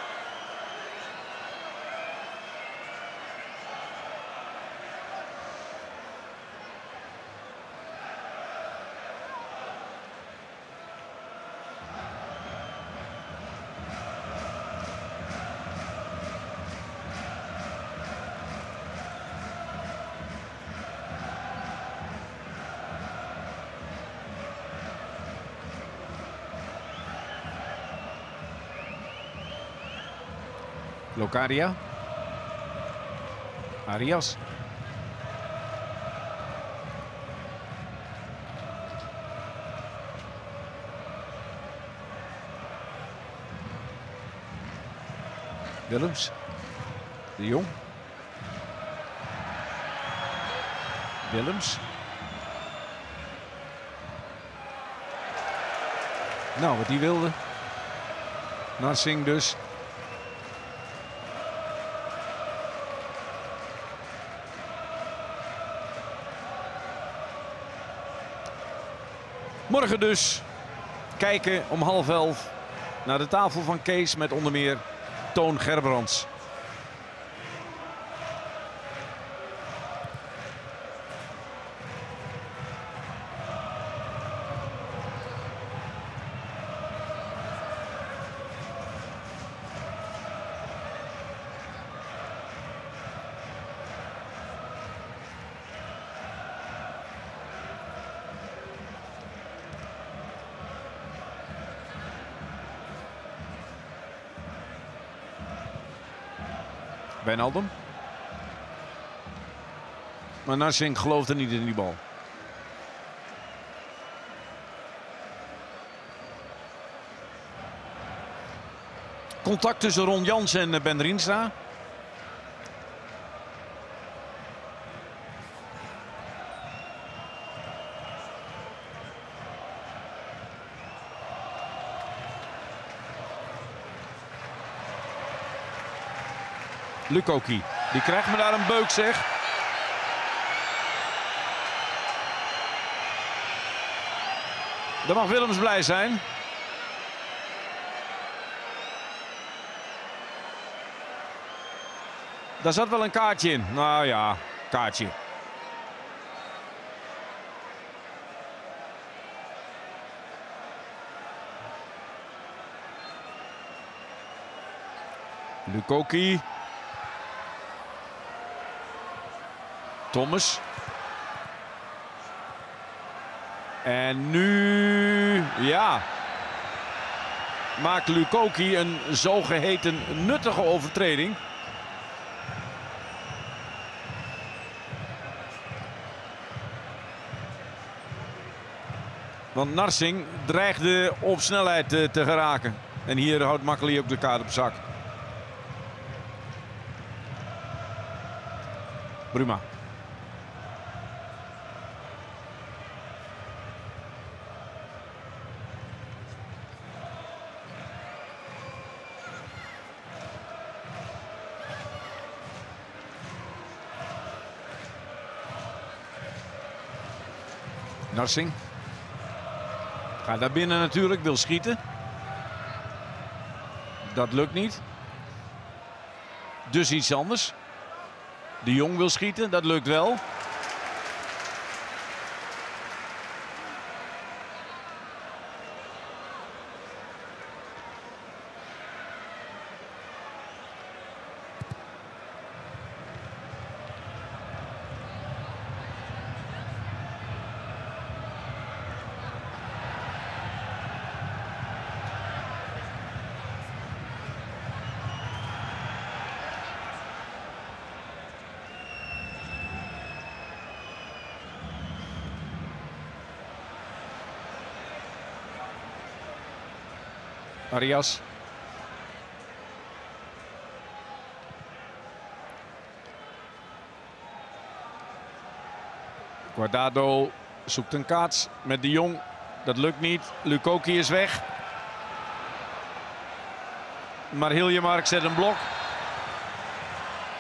Locadia. Arias. Willems. De Jong. Willems. Nou, wat die wilde. Narsing dus. Morgen dus kijken om half elf naar de tafel van Kees met onder meer Toon Gerbrands. Wijnaldum. Maar Narsing geloofde niet in die bal. Contact tussen Ron Jans en Ben Rienstra. Lukoki. Die krijgt me daar een beuk zeg. Dan mag Willems blij zijn. Daar zat wel een kaartje in. Nou ja, kaartje. Lukoki. Thomas. En nu, ja, maakt Lukoki een zogeheten nuttige overtreding. Want Narsing dreigde op snelheid te, te geraken. En hier houdt Makkeli ook de kaart op zak. Bruma. Narsing. Gaat daar binnen natuurlijk, wil schieten. Dat lukt niet. Dus iets anders. De Jong wil schieten, dat lukt wel. Arias. Guardado zoekt een kaats met de Jong. Dat lukt niet. Lukoki is weg. Maar Hiljemark zet een blok.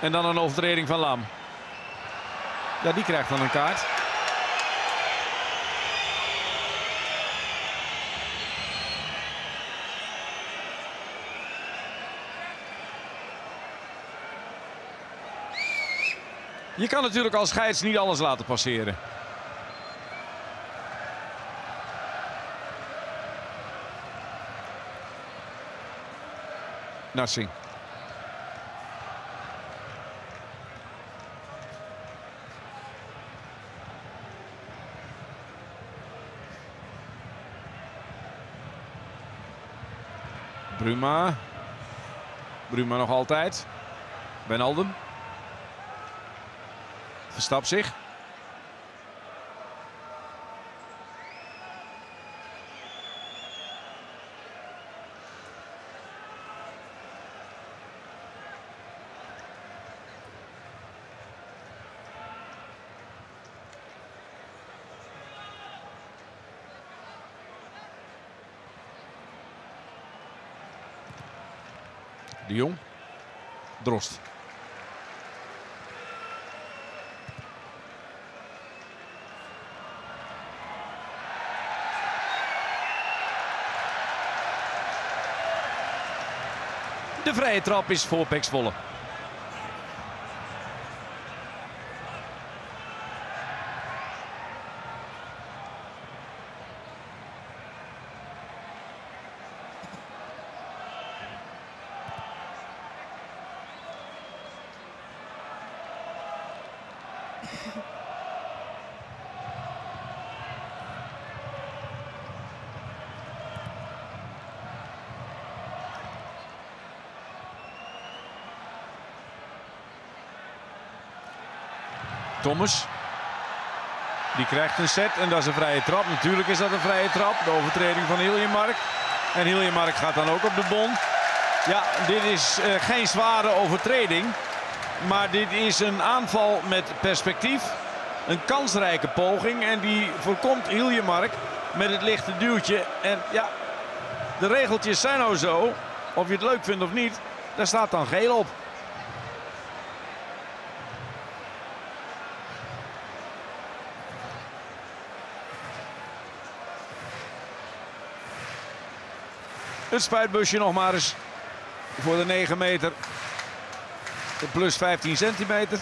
En dan een overtreding van Lam. Ja, die krijgt dan een kaart. Je kan natuurlijk als scheids niet alles laten passeren. Narsing. Bruma. Bruma nog altijd. Benaldum. Verstapt zich. De Jong. Drost. Vrije trap is voor Pek. Thomas. Die krijgt een set en dat is een vrije trap. Natuurlijk is dat een vrije trap. De overtreding van Hiljemark. En Hiljemark gaat dan ook op de bon. Ja, dit is uh, geen zware overtreding. Maar dit is een aanval met perspectief. Een kansrijke poging. En die voorkomt Hiljemark met het lichte duwtje. En ja, de regeltjes zijn nou zo. Of je het leuk vindt of niet. Daar staat dan geel op. Het spuitbusje nog maar eens voor de 9 meter. De plus 15 centimeter.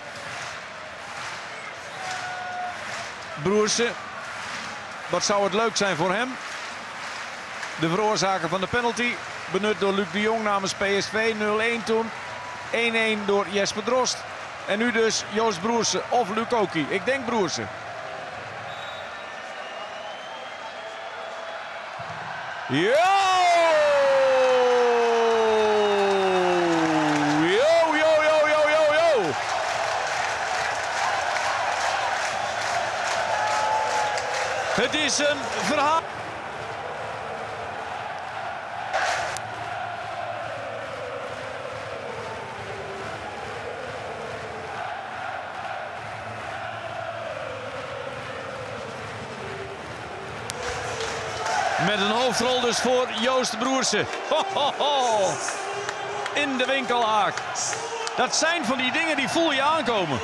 Broersen. Wat zou het leuk zijn voor hem. De veroorzaker van de penalty. Benut door Luc de Jong namens PSV. 0-1 toen. 1-1 door Jesper Drost. En nu dus Joost Broersen of Lukoki. Ik denk Broersen. Ja! Het is een verhaal. Met een hoofdrol dus voor Joost Broersen. Ho, ho, ho. In de winkelhaak. Dat zijn van die dingen die voel je aankomen.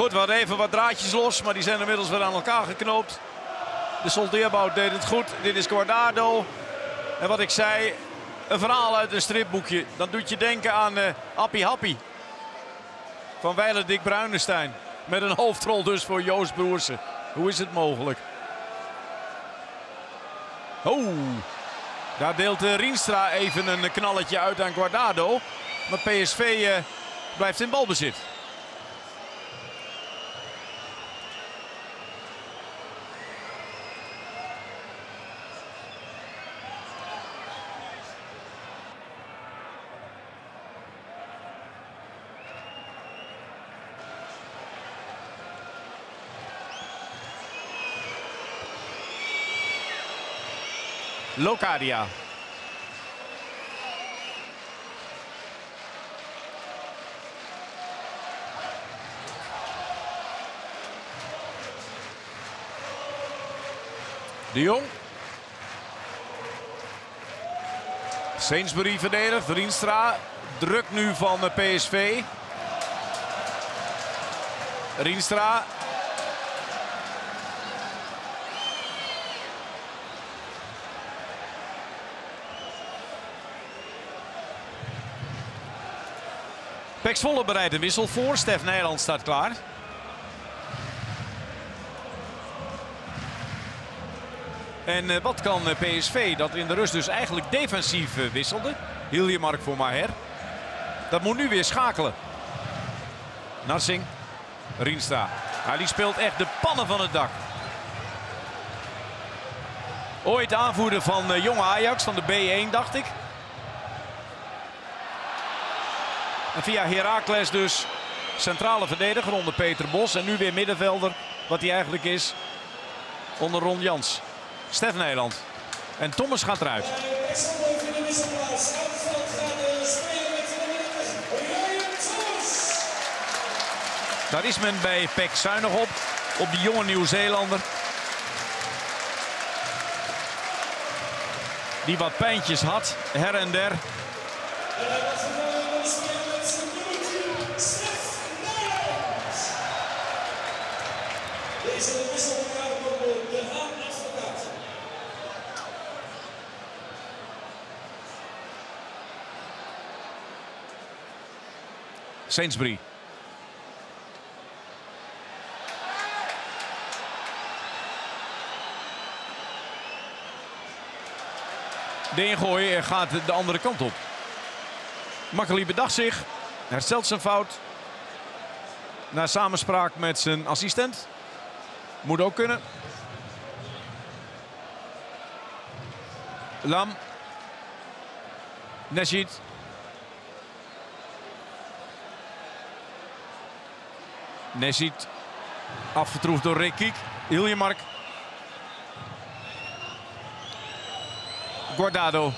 Goed, we hadden even wat draadjes los, maar die zijn inmiddels weer aan elkaar geknoopt. De soldeerbouw deed het goed. Dit is Guardado. En wat ik zei, een verhaal uit een stripboekje. Dan doet je denken aan uh, Appie Happy. Van Weiler Dick Bruinestein. Met een hoofdrol dus voor Joost Broersen. Hoe is het mogelijk? Oh, daar deelt uh, Rienstra even een knalletje uit aan Guardado. Maar PSV uh, blijft in balbezit. Locadia. De Jong. Sainsbury verdedigt. Rienstra. Druk nu van de PSV. Rienstra Pek Zwolle bereidt wissel voor. Stef Nijland staat klaar. En uh, wat kan uh, PSV dat in de rust dus eigenlijk defensief uh, wisselde. Hiljemark voor Maher. Dat moet nu weer schakelen. Narsing. Rienstra. Ja, die speelt echt de pannen van het dak. Ooit aanvoerder van jonge Ajax, van de B1 dacht ik. En via Heracles dus centrale verdediger onder Peter Bos. En nu weer middenvelder, wat hij eigenlijk is, onder Ron Jans. Stef Nederland. En Thomas gaat eruit. Daar is men bij Peck zuinig op. Op die jonge Nieuw-Zeelander. Die wat pijntjes had, her en der. Sainsbury. De ingooi gaat de andere kant op. Makkeli bedacht zich, herstelt zijn fout. Na samenspraak met zijn assistent. Moet ook kunnen. Lam. Nesit. Nesit. Afgetroefd door Rick Iljemark. Guardado.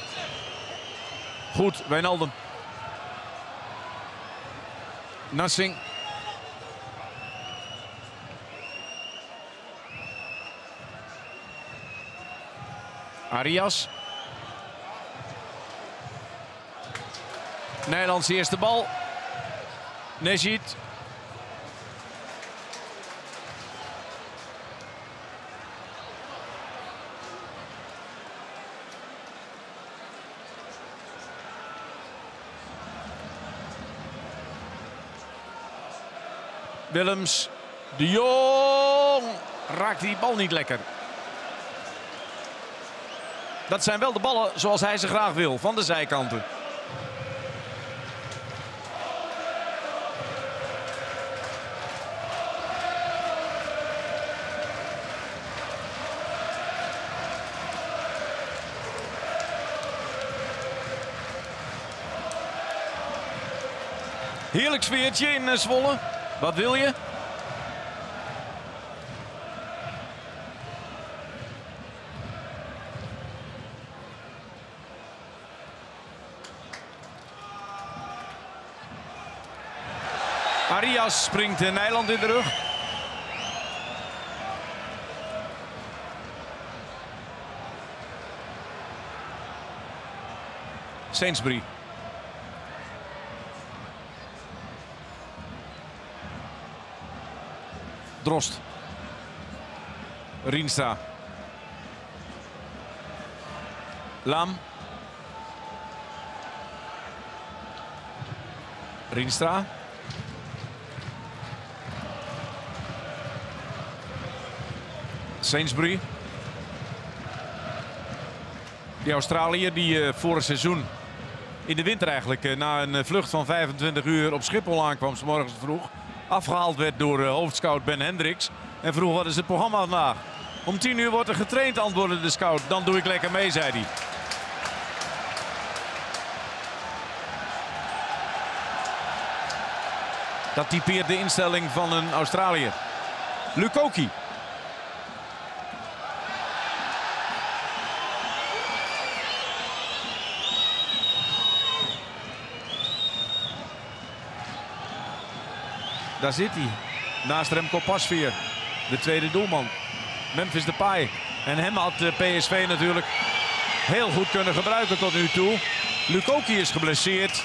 Goed, Wijnaldum. Nassing. Arias. Nederlands eerste bal. Nejit. Willems. De Jong raakt die bal niet lekker. Dat zijn wel de ballen zoals hij ze graag wil, van de zijkanten. Heerlijk sfeertje in eh, Zwolle. Wat wil je? Arias springt Nijland in de rug. Sainsbury. Drost. Rienstra. Lam. Rienstra. Sainsbury. Die Australiër die uh, vorig seizoen in de winter eigenlijk uh, na een vlucht van 25 uur op Schiphol aankwam, s morgens vroeg. Afgehaald werd door uh, hoofdscout Ben Hendricks. En vroeg wat is het programma vandaag? Om 10 uur wordt er getraind, antwoordde de scout. Dan doe ik lekker mee, zei hij. Dat typeert de instelling van een Australiër. Lukoki Zit hij. Naast Remco Pasveer. De tweede doelman. Memphis Depay. En hem had PSV natuurlijk heel goed kunnen gebruiken tot nu toe. Lukoki is geblesseerd.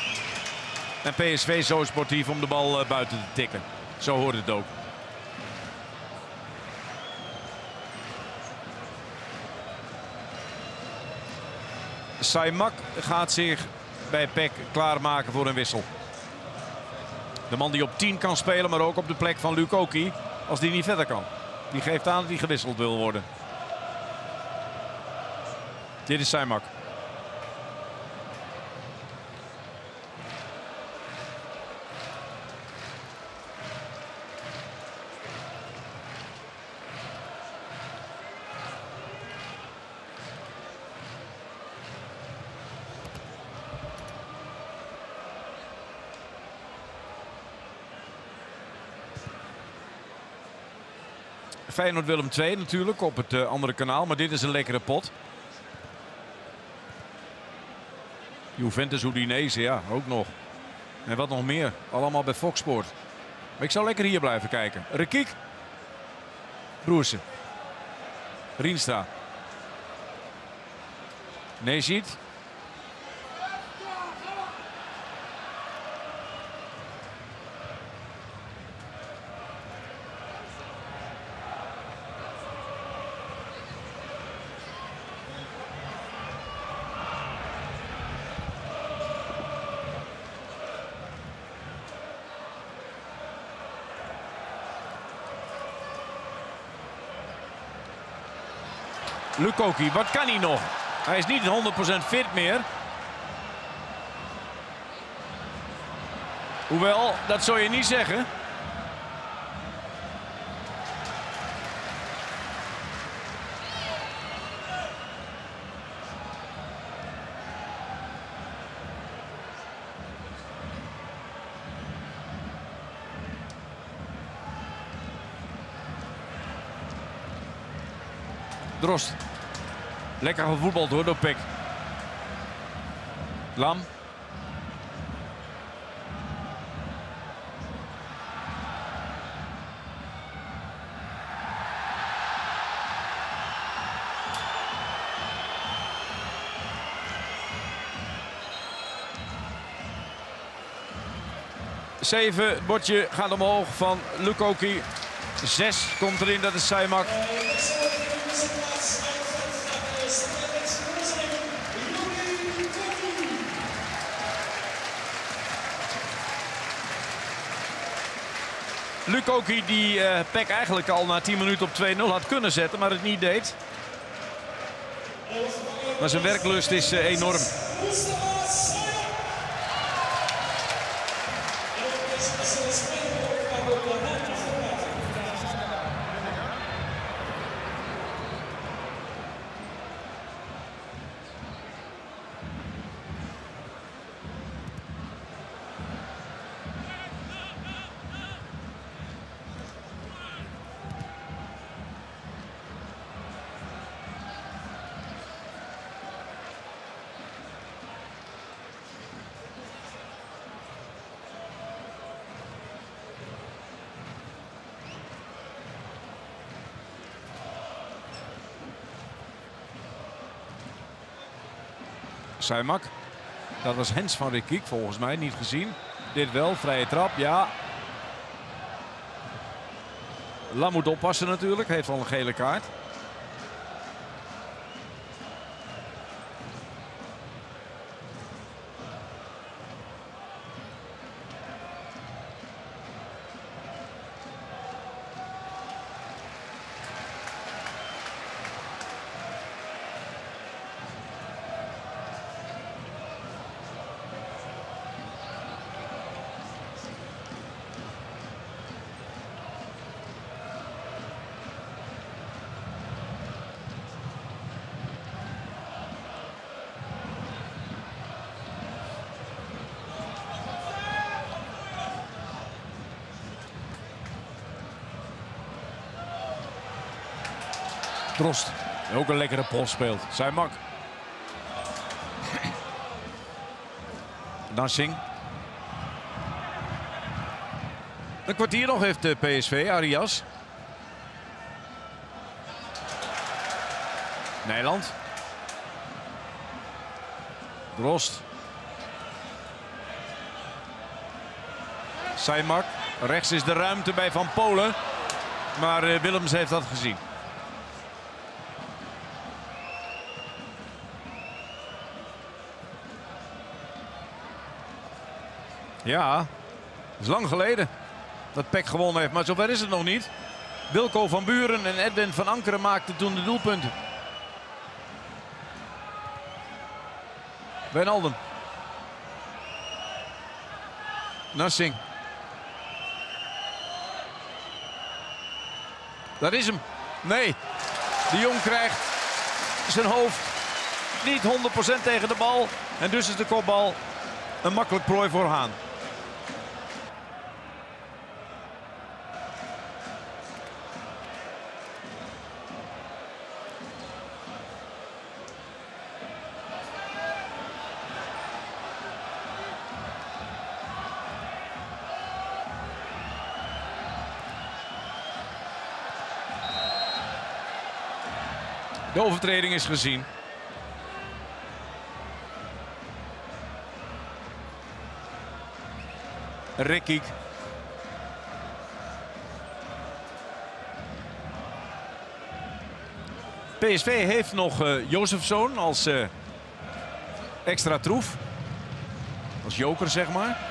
En PSV zo sportief om de bal eh, buiten te tikken. Zo hoort het ook. Saimak gaat zich bij PEC klaarmaken voor een wissel. De man die op 10 kan spelen, maar ook op de plek van Lukoki. Als die niet verder kan. Die geeft aan dat hij gewisseld wil worden. Dit is Saimak. Feyenoord Willem 2 natuurlijk op het uh, andere kanaal. Maar dit is een lekkere pot. Juventus Udinese, ja, ook nog. En wat nog meer. Allemaal bij Fox Sport. Maar ik zou lekker hier blijven kijken. Rekiek. Broersen. Rienstra. Nezit. Lukoki, wat kan hij nog? Hij is niet 100% fit meer. Hoewel, dat zou je niet zeggen. Drost. Lekker gevoetbald hoor door Pek. Lam. Zeven, het bordje gaat omhoog van Lukoki. Zes komt erin, dat is Seimak. Lukoki die uh, eigenlijk al na 10 minuten op 2-0 had kunnen zetten, maar het niet deed. Maar zijn werklust is uh, enorm. Seimak. Dat was Hens van Rikiek volgens mij, niet gezien. Dit wel, vrije trap, ja. Lam moet oppassen natuurlijk, heeft al een gele kaart. Ook een lekkere post speelt. Zijn mak. Nassing. Een kwartier nog heeft de PSV, Arias. Nijland. Drost. Seimak. Rechts is de ruimte bij Van Polen. Maar uh, Willems heeft dat gezien. Ja, is lang geleden dat Peck gewonnen heeft. Maar zover is het nog niet. Wilco van Buren en Edwin van Ankeren maakten toen de doelpunten. Wijnaldum. Nassing. Dat is hem. Nee. De Jong krijgt zijn hoofd niet 100% tegen de bal. En dus is de kopbal een makkelijk prooi voor Haan. De overtreding is gezien. Ricky. PSV heeft nog uh, Jozefzoon als uh, extra troef. Als joker, zeg maar.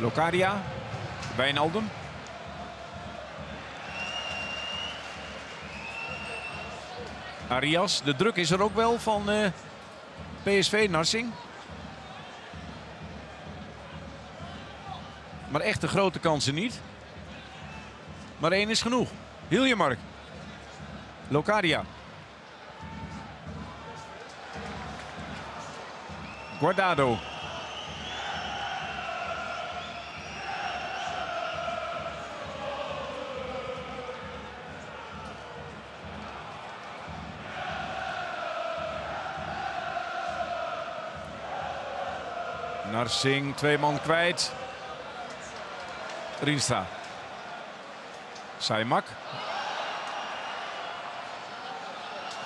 Locadia. Wijnaldum. Arias. De druk is er ook wel van uh, PSV. Narsing. Maar echt de grote kansen niet. Maar één is genoeg. Hiljemark. Locadia. Guardado. Narsing, twee man kwijt. Rienstra. Saimak.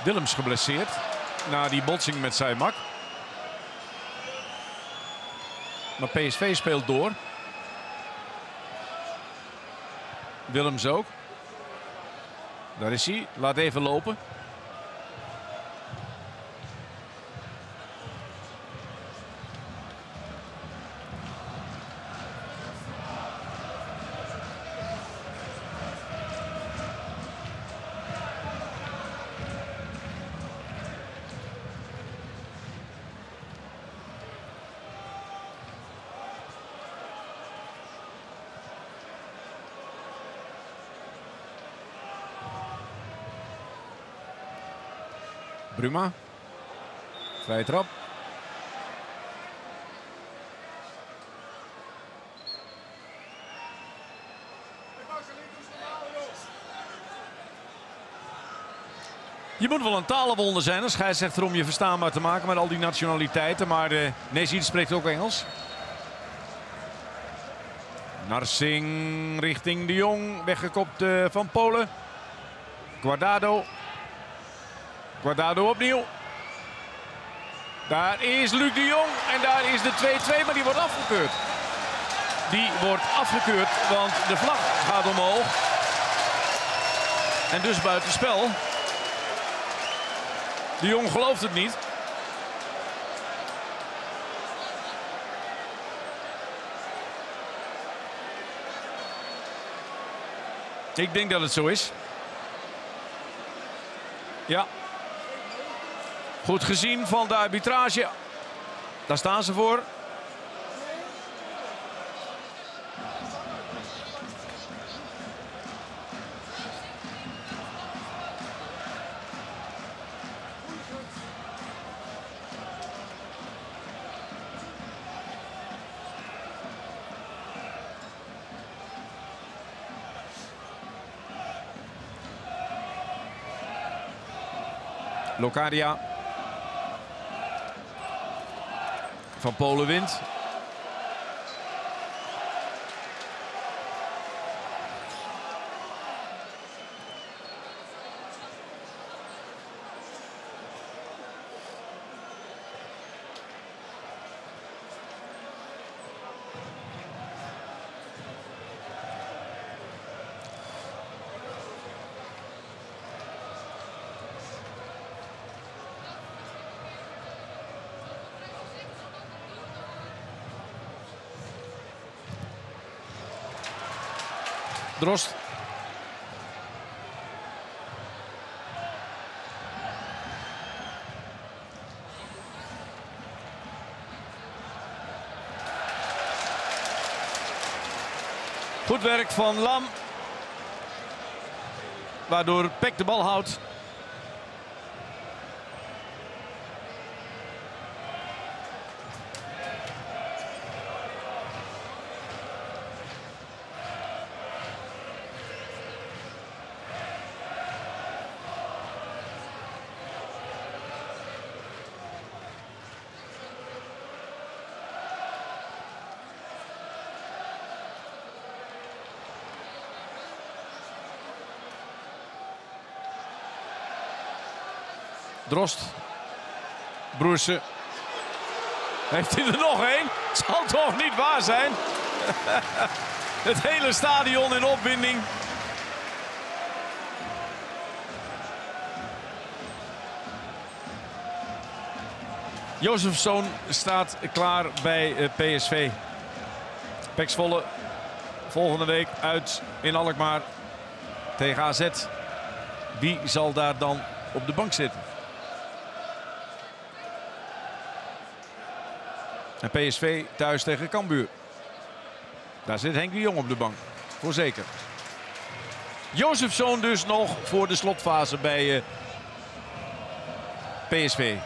Willems geblesseerd. Na die botsing met Saimak. Maar PSV speelt door. Willems ook. Daar is hij. Laat even lopen. Bruma. Vrije trap. Je moet wel een talenwonder zijn als scheidsrechter om je verstaanbaar te maken met al die nationaliteiten. Maar uh, Nezid spreekt ook Engels. Narsing richting de Jong. Weggekopt uh, van Polen. Guardado Guardado opnieuw. Daar is Luc de Jong en daar is de 2-2, maar die wordt afgekeurd. Die wordt afgekeurd, want de vlag gaat omhoog. En dus buitenspel. De Jong gelooft het niet. Ik denk dat het zo is. Ja, Goed gezien van de arbitrage. Daar staan ze voor. Locadia Van Polen wint. Drost. Goed werk van Lam. Waardoor Peck de bal houdt. Drost. Broersen. Heeft hij er nog één? Zal toch niet waar zijn? Het hele stadion in opwinding. Jozefzoon staat klaar bij eh, PSV. Peksvolle volgende week uit in Alkmaar tegen AZ. Wie zal daar dan op de bank zitten? En PSV thuis tegen Cambuur. Daar zit Henk de Jong op de bank. Voorzeker. Jozefzoon dus nog voor de slotfase bij uh, PSV.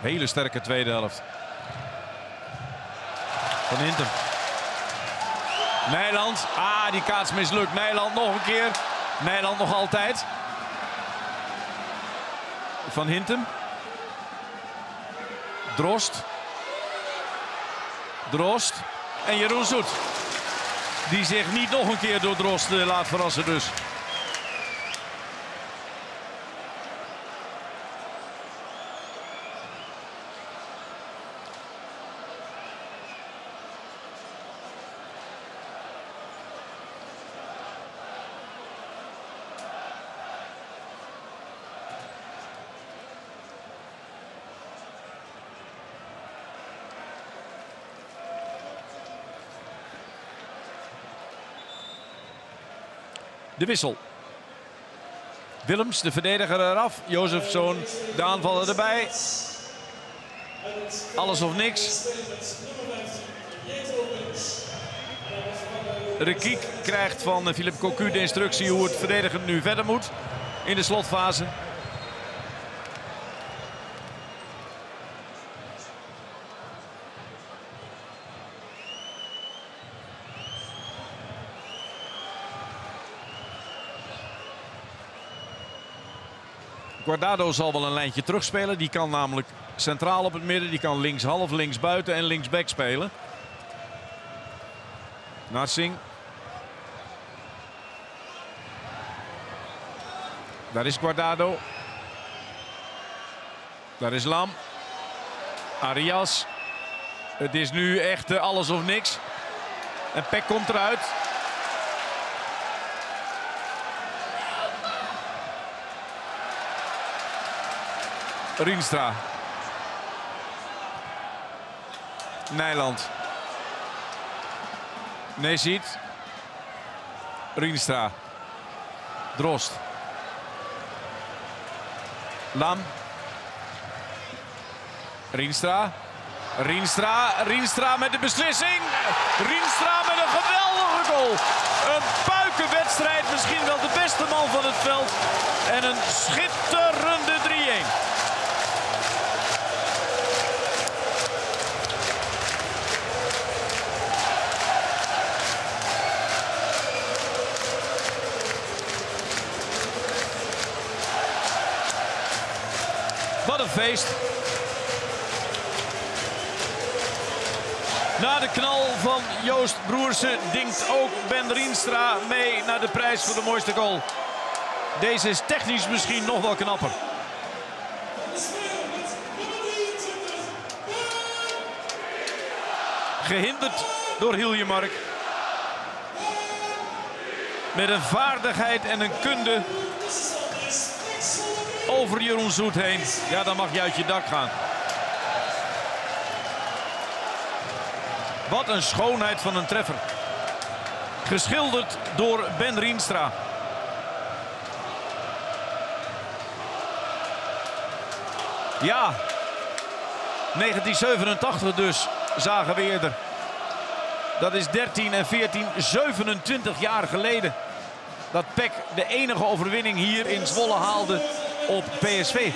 Hele sterke tweede helft. Van Hintem. Nijland. Ah, die kaats mislukt. Nijland nog een keer. Nijland nog altijd. Van Hintem. Drost. Drost. En Jeroen Zoet. Die zich niet nog een keer door Drost eh, laat verrassen dus. De wissel. Willems, de verdediger eraf. Jozefzoon, de aanvaller erbij. Alles of niks. Rekiek krijgt van Philippe Cocu de instructie hoe het verdedigen nu verder moet in de slotfase. Guardado zal wel een lijntje terugspelen. Die kan namelijk centraal op het midden. Die kan links half, links buiten en linksback spelen. Narsing. Daar is Guardado. Daar is Lam. Arias. Het is nu echt eh, alles of niks. En Peck komt eruit. Rienstra. Nijland. Nezit. Rienstra. Drost. Lam. Rienstra. Rienstra. Rienstra met de beslissing. Rienstra met een geweldige goal. Een puikenwedstrijd. Misschien wel de beste man van het veld. En een schitterende 3-1. Feest. Na de knal van Joost Broersen dinkt ook Ben Rienstra mee naar de prijs voor de mooiste goal. Deze is technisch misschien nog wel knapper. gehinderd door Hiljemark. Met een vaardigheid en een kunde over Jeroen Zoet heen. Ja, dan mag je uit je dak gaan. Wat een schoonheid van een treffer. Geschilderd door Ben Rienstra. Ja, 1987 dus, zagen we eerder. Dat is 13 en 14, 27 jaar geleden. Dat PEC de enige overwinning hier in Zwolle haalde op PSV.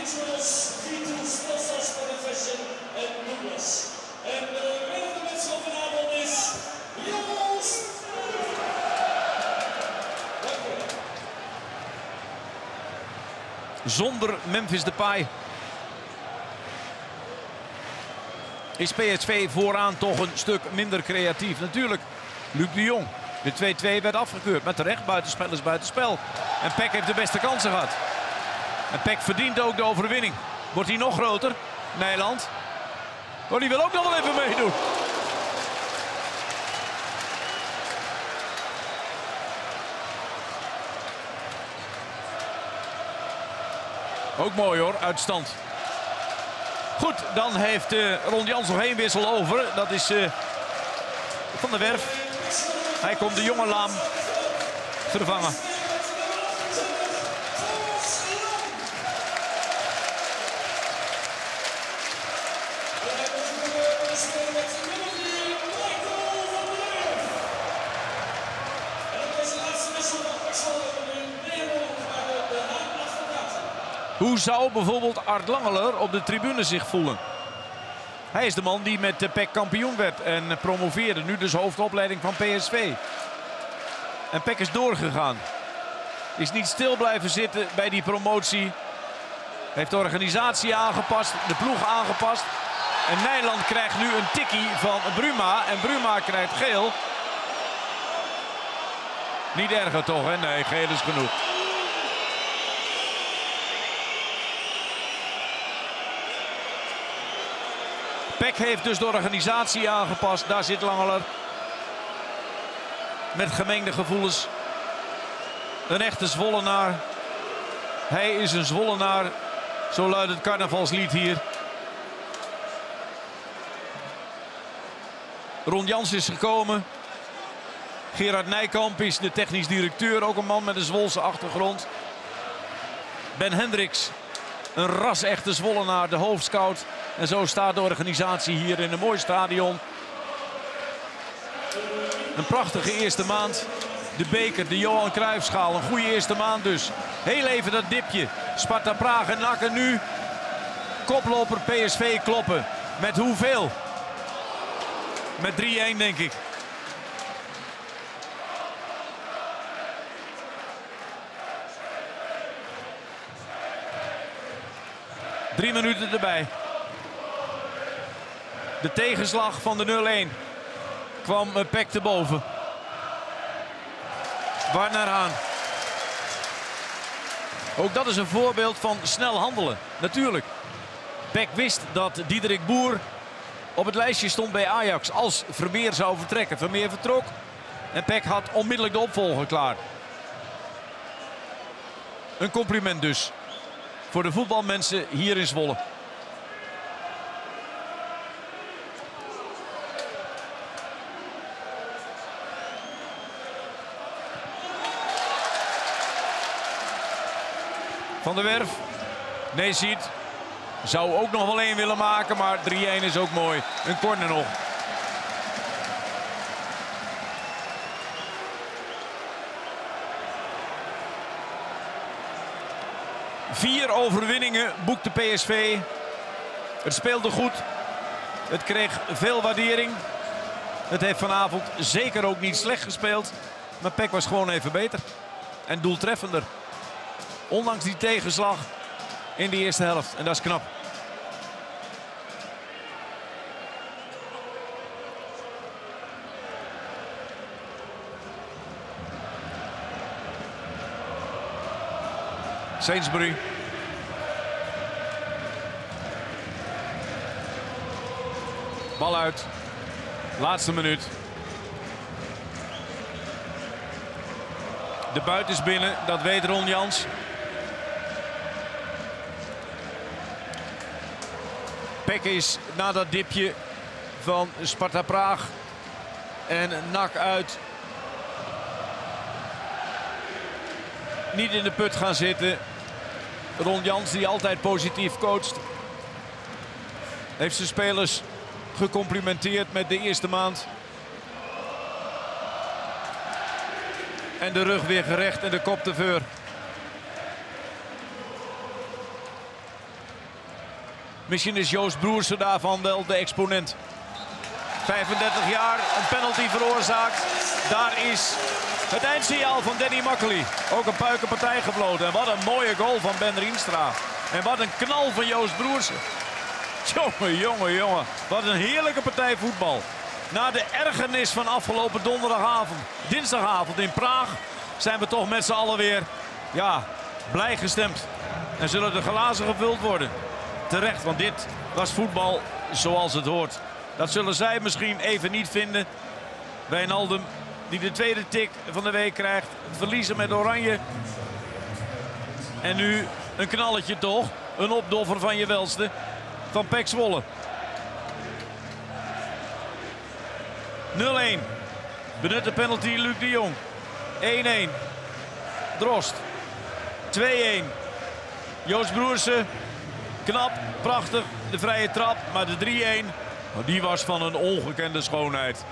Zonder Memphis Depay is PSV vooraan toch een stuk minder creatief. Natuurlijk, Luc de Jong. De 2-2 werd afgekeurd. Met terecht, buitenspel is buitenspel. En Peck heeft de beste kansen gehad. En Peck verdient ook de overwinning. Wordt hij nog groter? Nijland. Oh, die wil ook nog wel even meedoen. Ook mooi hoor, uitstand. Goed, dan heeft uh, Ron Jans nog één wissel over. Dat is uh, Van der Werf. Hij komt de jonge Laam vervangen. Zou bijvoorbeeld Art Langeler op de tribune zich voelen? Hij is de man die met de PEC kampioen werd en promoveerde. Nu dus hoofdopleiding van PSV. En PEC is doorgegaan. Is niet stil blijven zitten bij die promotie. Heeft de organisatie aangepast, de ploeg aangepast. En Nijland krijgt nu een tikkie van Bruma. En Bruma krijgt geel. Niet erger toch, hè? Nee, geel is genoeg. Heeft dus de organisatie aangepast. Daar zit Langeler. Met gemengde gevoelens. Een echte Zwollenaar. Hij is een Zwollenaar. Zo luidt het carnavalslied hier. Ron Jans is gekomen. Gerard Nijkamp is de technisch directeur. Ook een man met een Zwolse achtergrond. Ben Hendricks. Een ras-echte Zwollenaar, de hoofdscout. En zo staat de organisatie hier in een mooi stadion. Een prachtige eerste maand. De beker, de Johan Cruijffschaal. Een goede eerste maand dus. Heel even dat dipje. Sparta Praag en Nakken nu. Koploper PSV kloppen. Met hoeveel? Met 3-1 denk ik. Drie minuten erbij. De tegenslag van de 0-1 kwam eh, Peck te boven. Warner aan. Ook dat is een voorbeeld van snel handelen. Natuurlijk. Peck wist dat Diederik Boer op het lijstje stond bij Ajax als Vermeer zou vertrekken. Vermeer vertrok en Peck had onmiddellijk de opvolger klaar. Een compliment dus voor de voetbalmensen hier in Zwolle. Van der Werf. Nee, ziet. Zou ook nog wel één willen maken, maar 3-1 is ook mooi. Een corner nog. Vier overwinningen boekte PSV. Het speelde goed. Het kreeg veel waardering. Het heeft vanavond zeker ook niet slecht gespeeld. Maar Peck was gewoon even beter. En doeltreffender. Ondanks die tegenslag in de eerste helft. En dat is knap. Sainsbury. Bal uit. Laatste minuut. De buiten is binnen, dat weet Ron Jans. Peck is na dat dipje van Sparta Praag en nak uit. Niet in de put gaan zitten. Ron Jans, die altijd positief coacht, heeft zijn spelers gecomplimenteerd met de eerste maand. En de rug weer gerecht en de kop te veur. Misschien is Joost Broersen daarvan wel de exponent. 35 jaar, een penalty veroorzaakt. Daar is het eindsignaal van Danny Makkely. Ook een puikenpartij gefloten. En wat een mooie goal van Ben Rienstra. En wat een knal van Joost Broersen. Jongen, jongen, jongen. Wat een heerlijke partij voetbal. Na de ergernis van afgelopen donderdagavond, dinsdagavond in Praag... zijn we toch met z'n allen weer, ja, blij gestemd. En zullen de glazen gevuld worden. Terecht, want dit was voetbal zoals het hoort. Dat zullen zij misschien even niet vinden. Wijnaldum, die de tweede tik van de week krijgt. Verliezen met Oranje. En nu een knalletje toch. Een opdoffer van je welste. Van Pek Zwolle. 0-1. Benut de penalty Luc de Jong. 1-1. Drost. 2-1. Joost Broersen. Knap, prachtig. De vrije trap. Maar de 3-1. Die was van een ongekende schoonheid.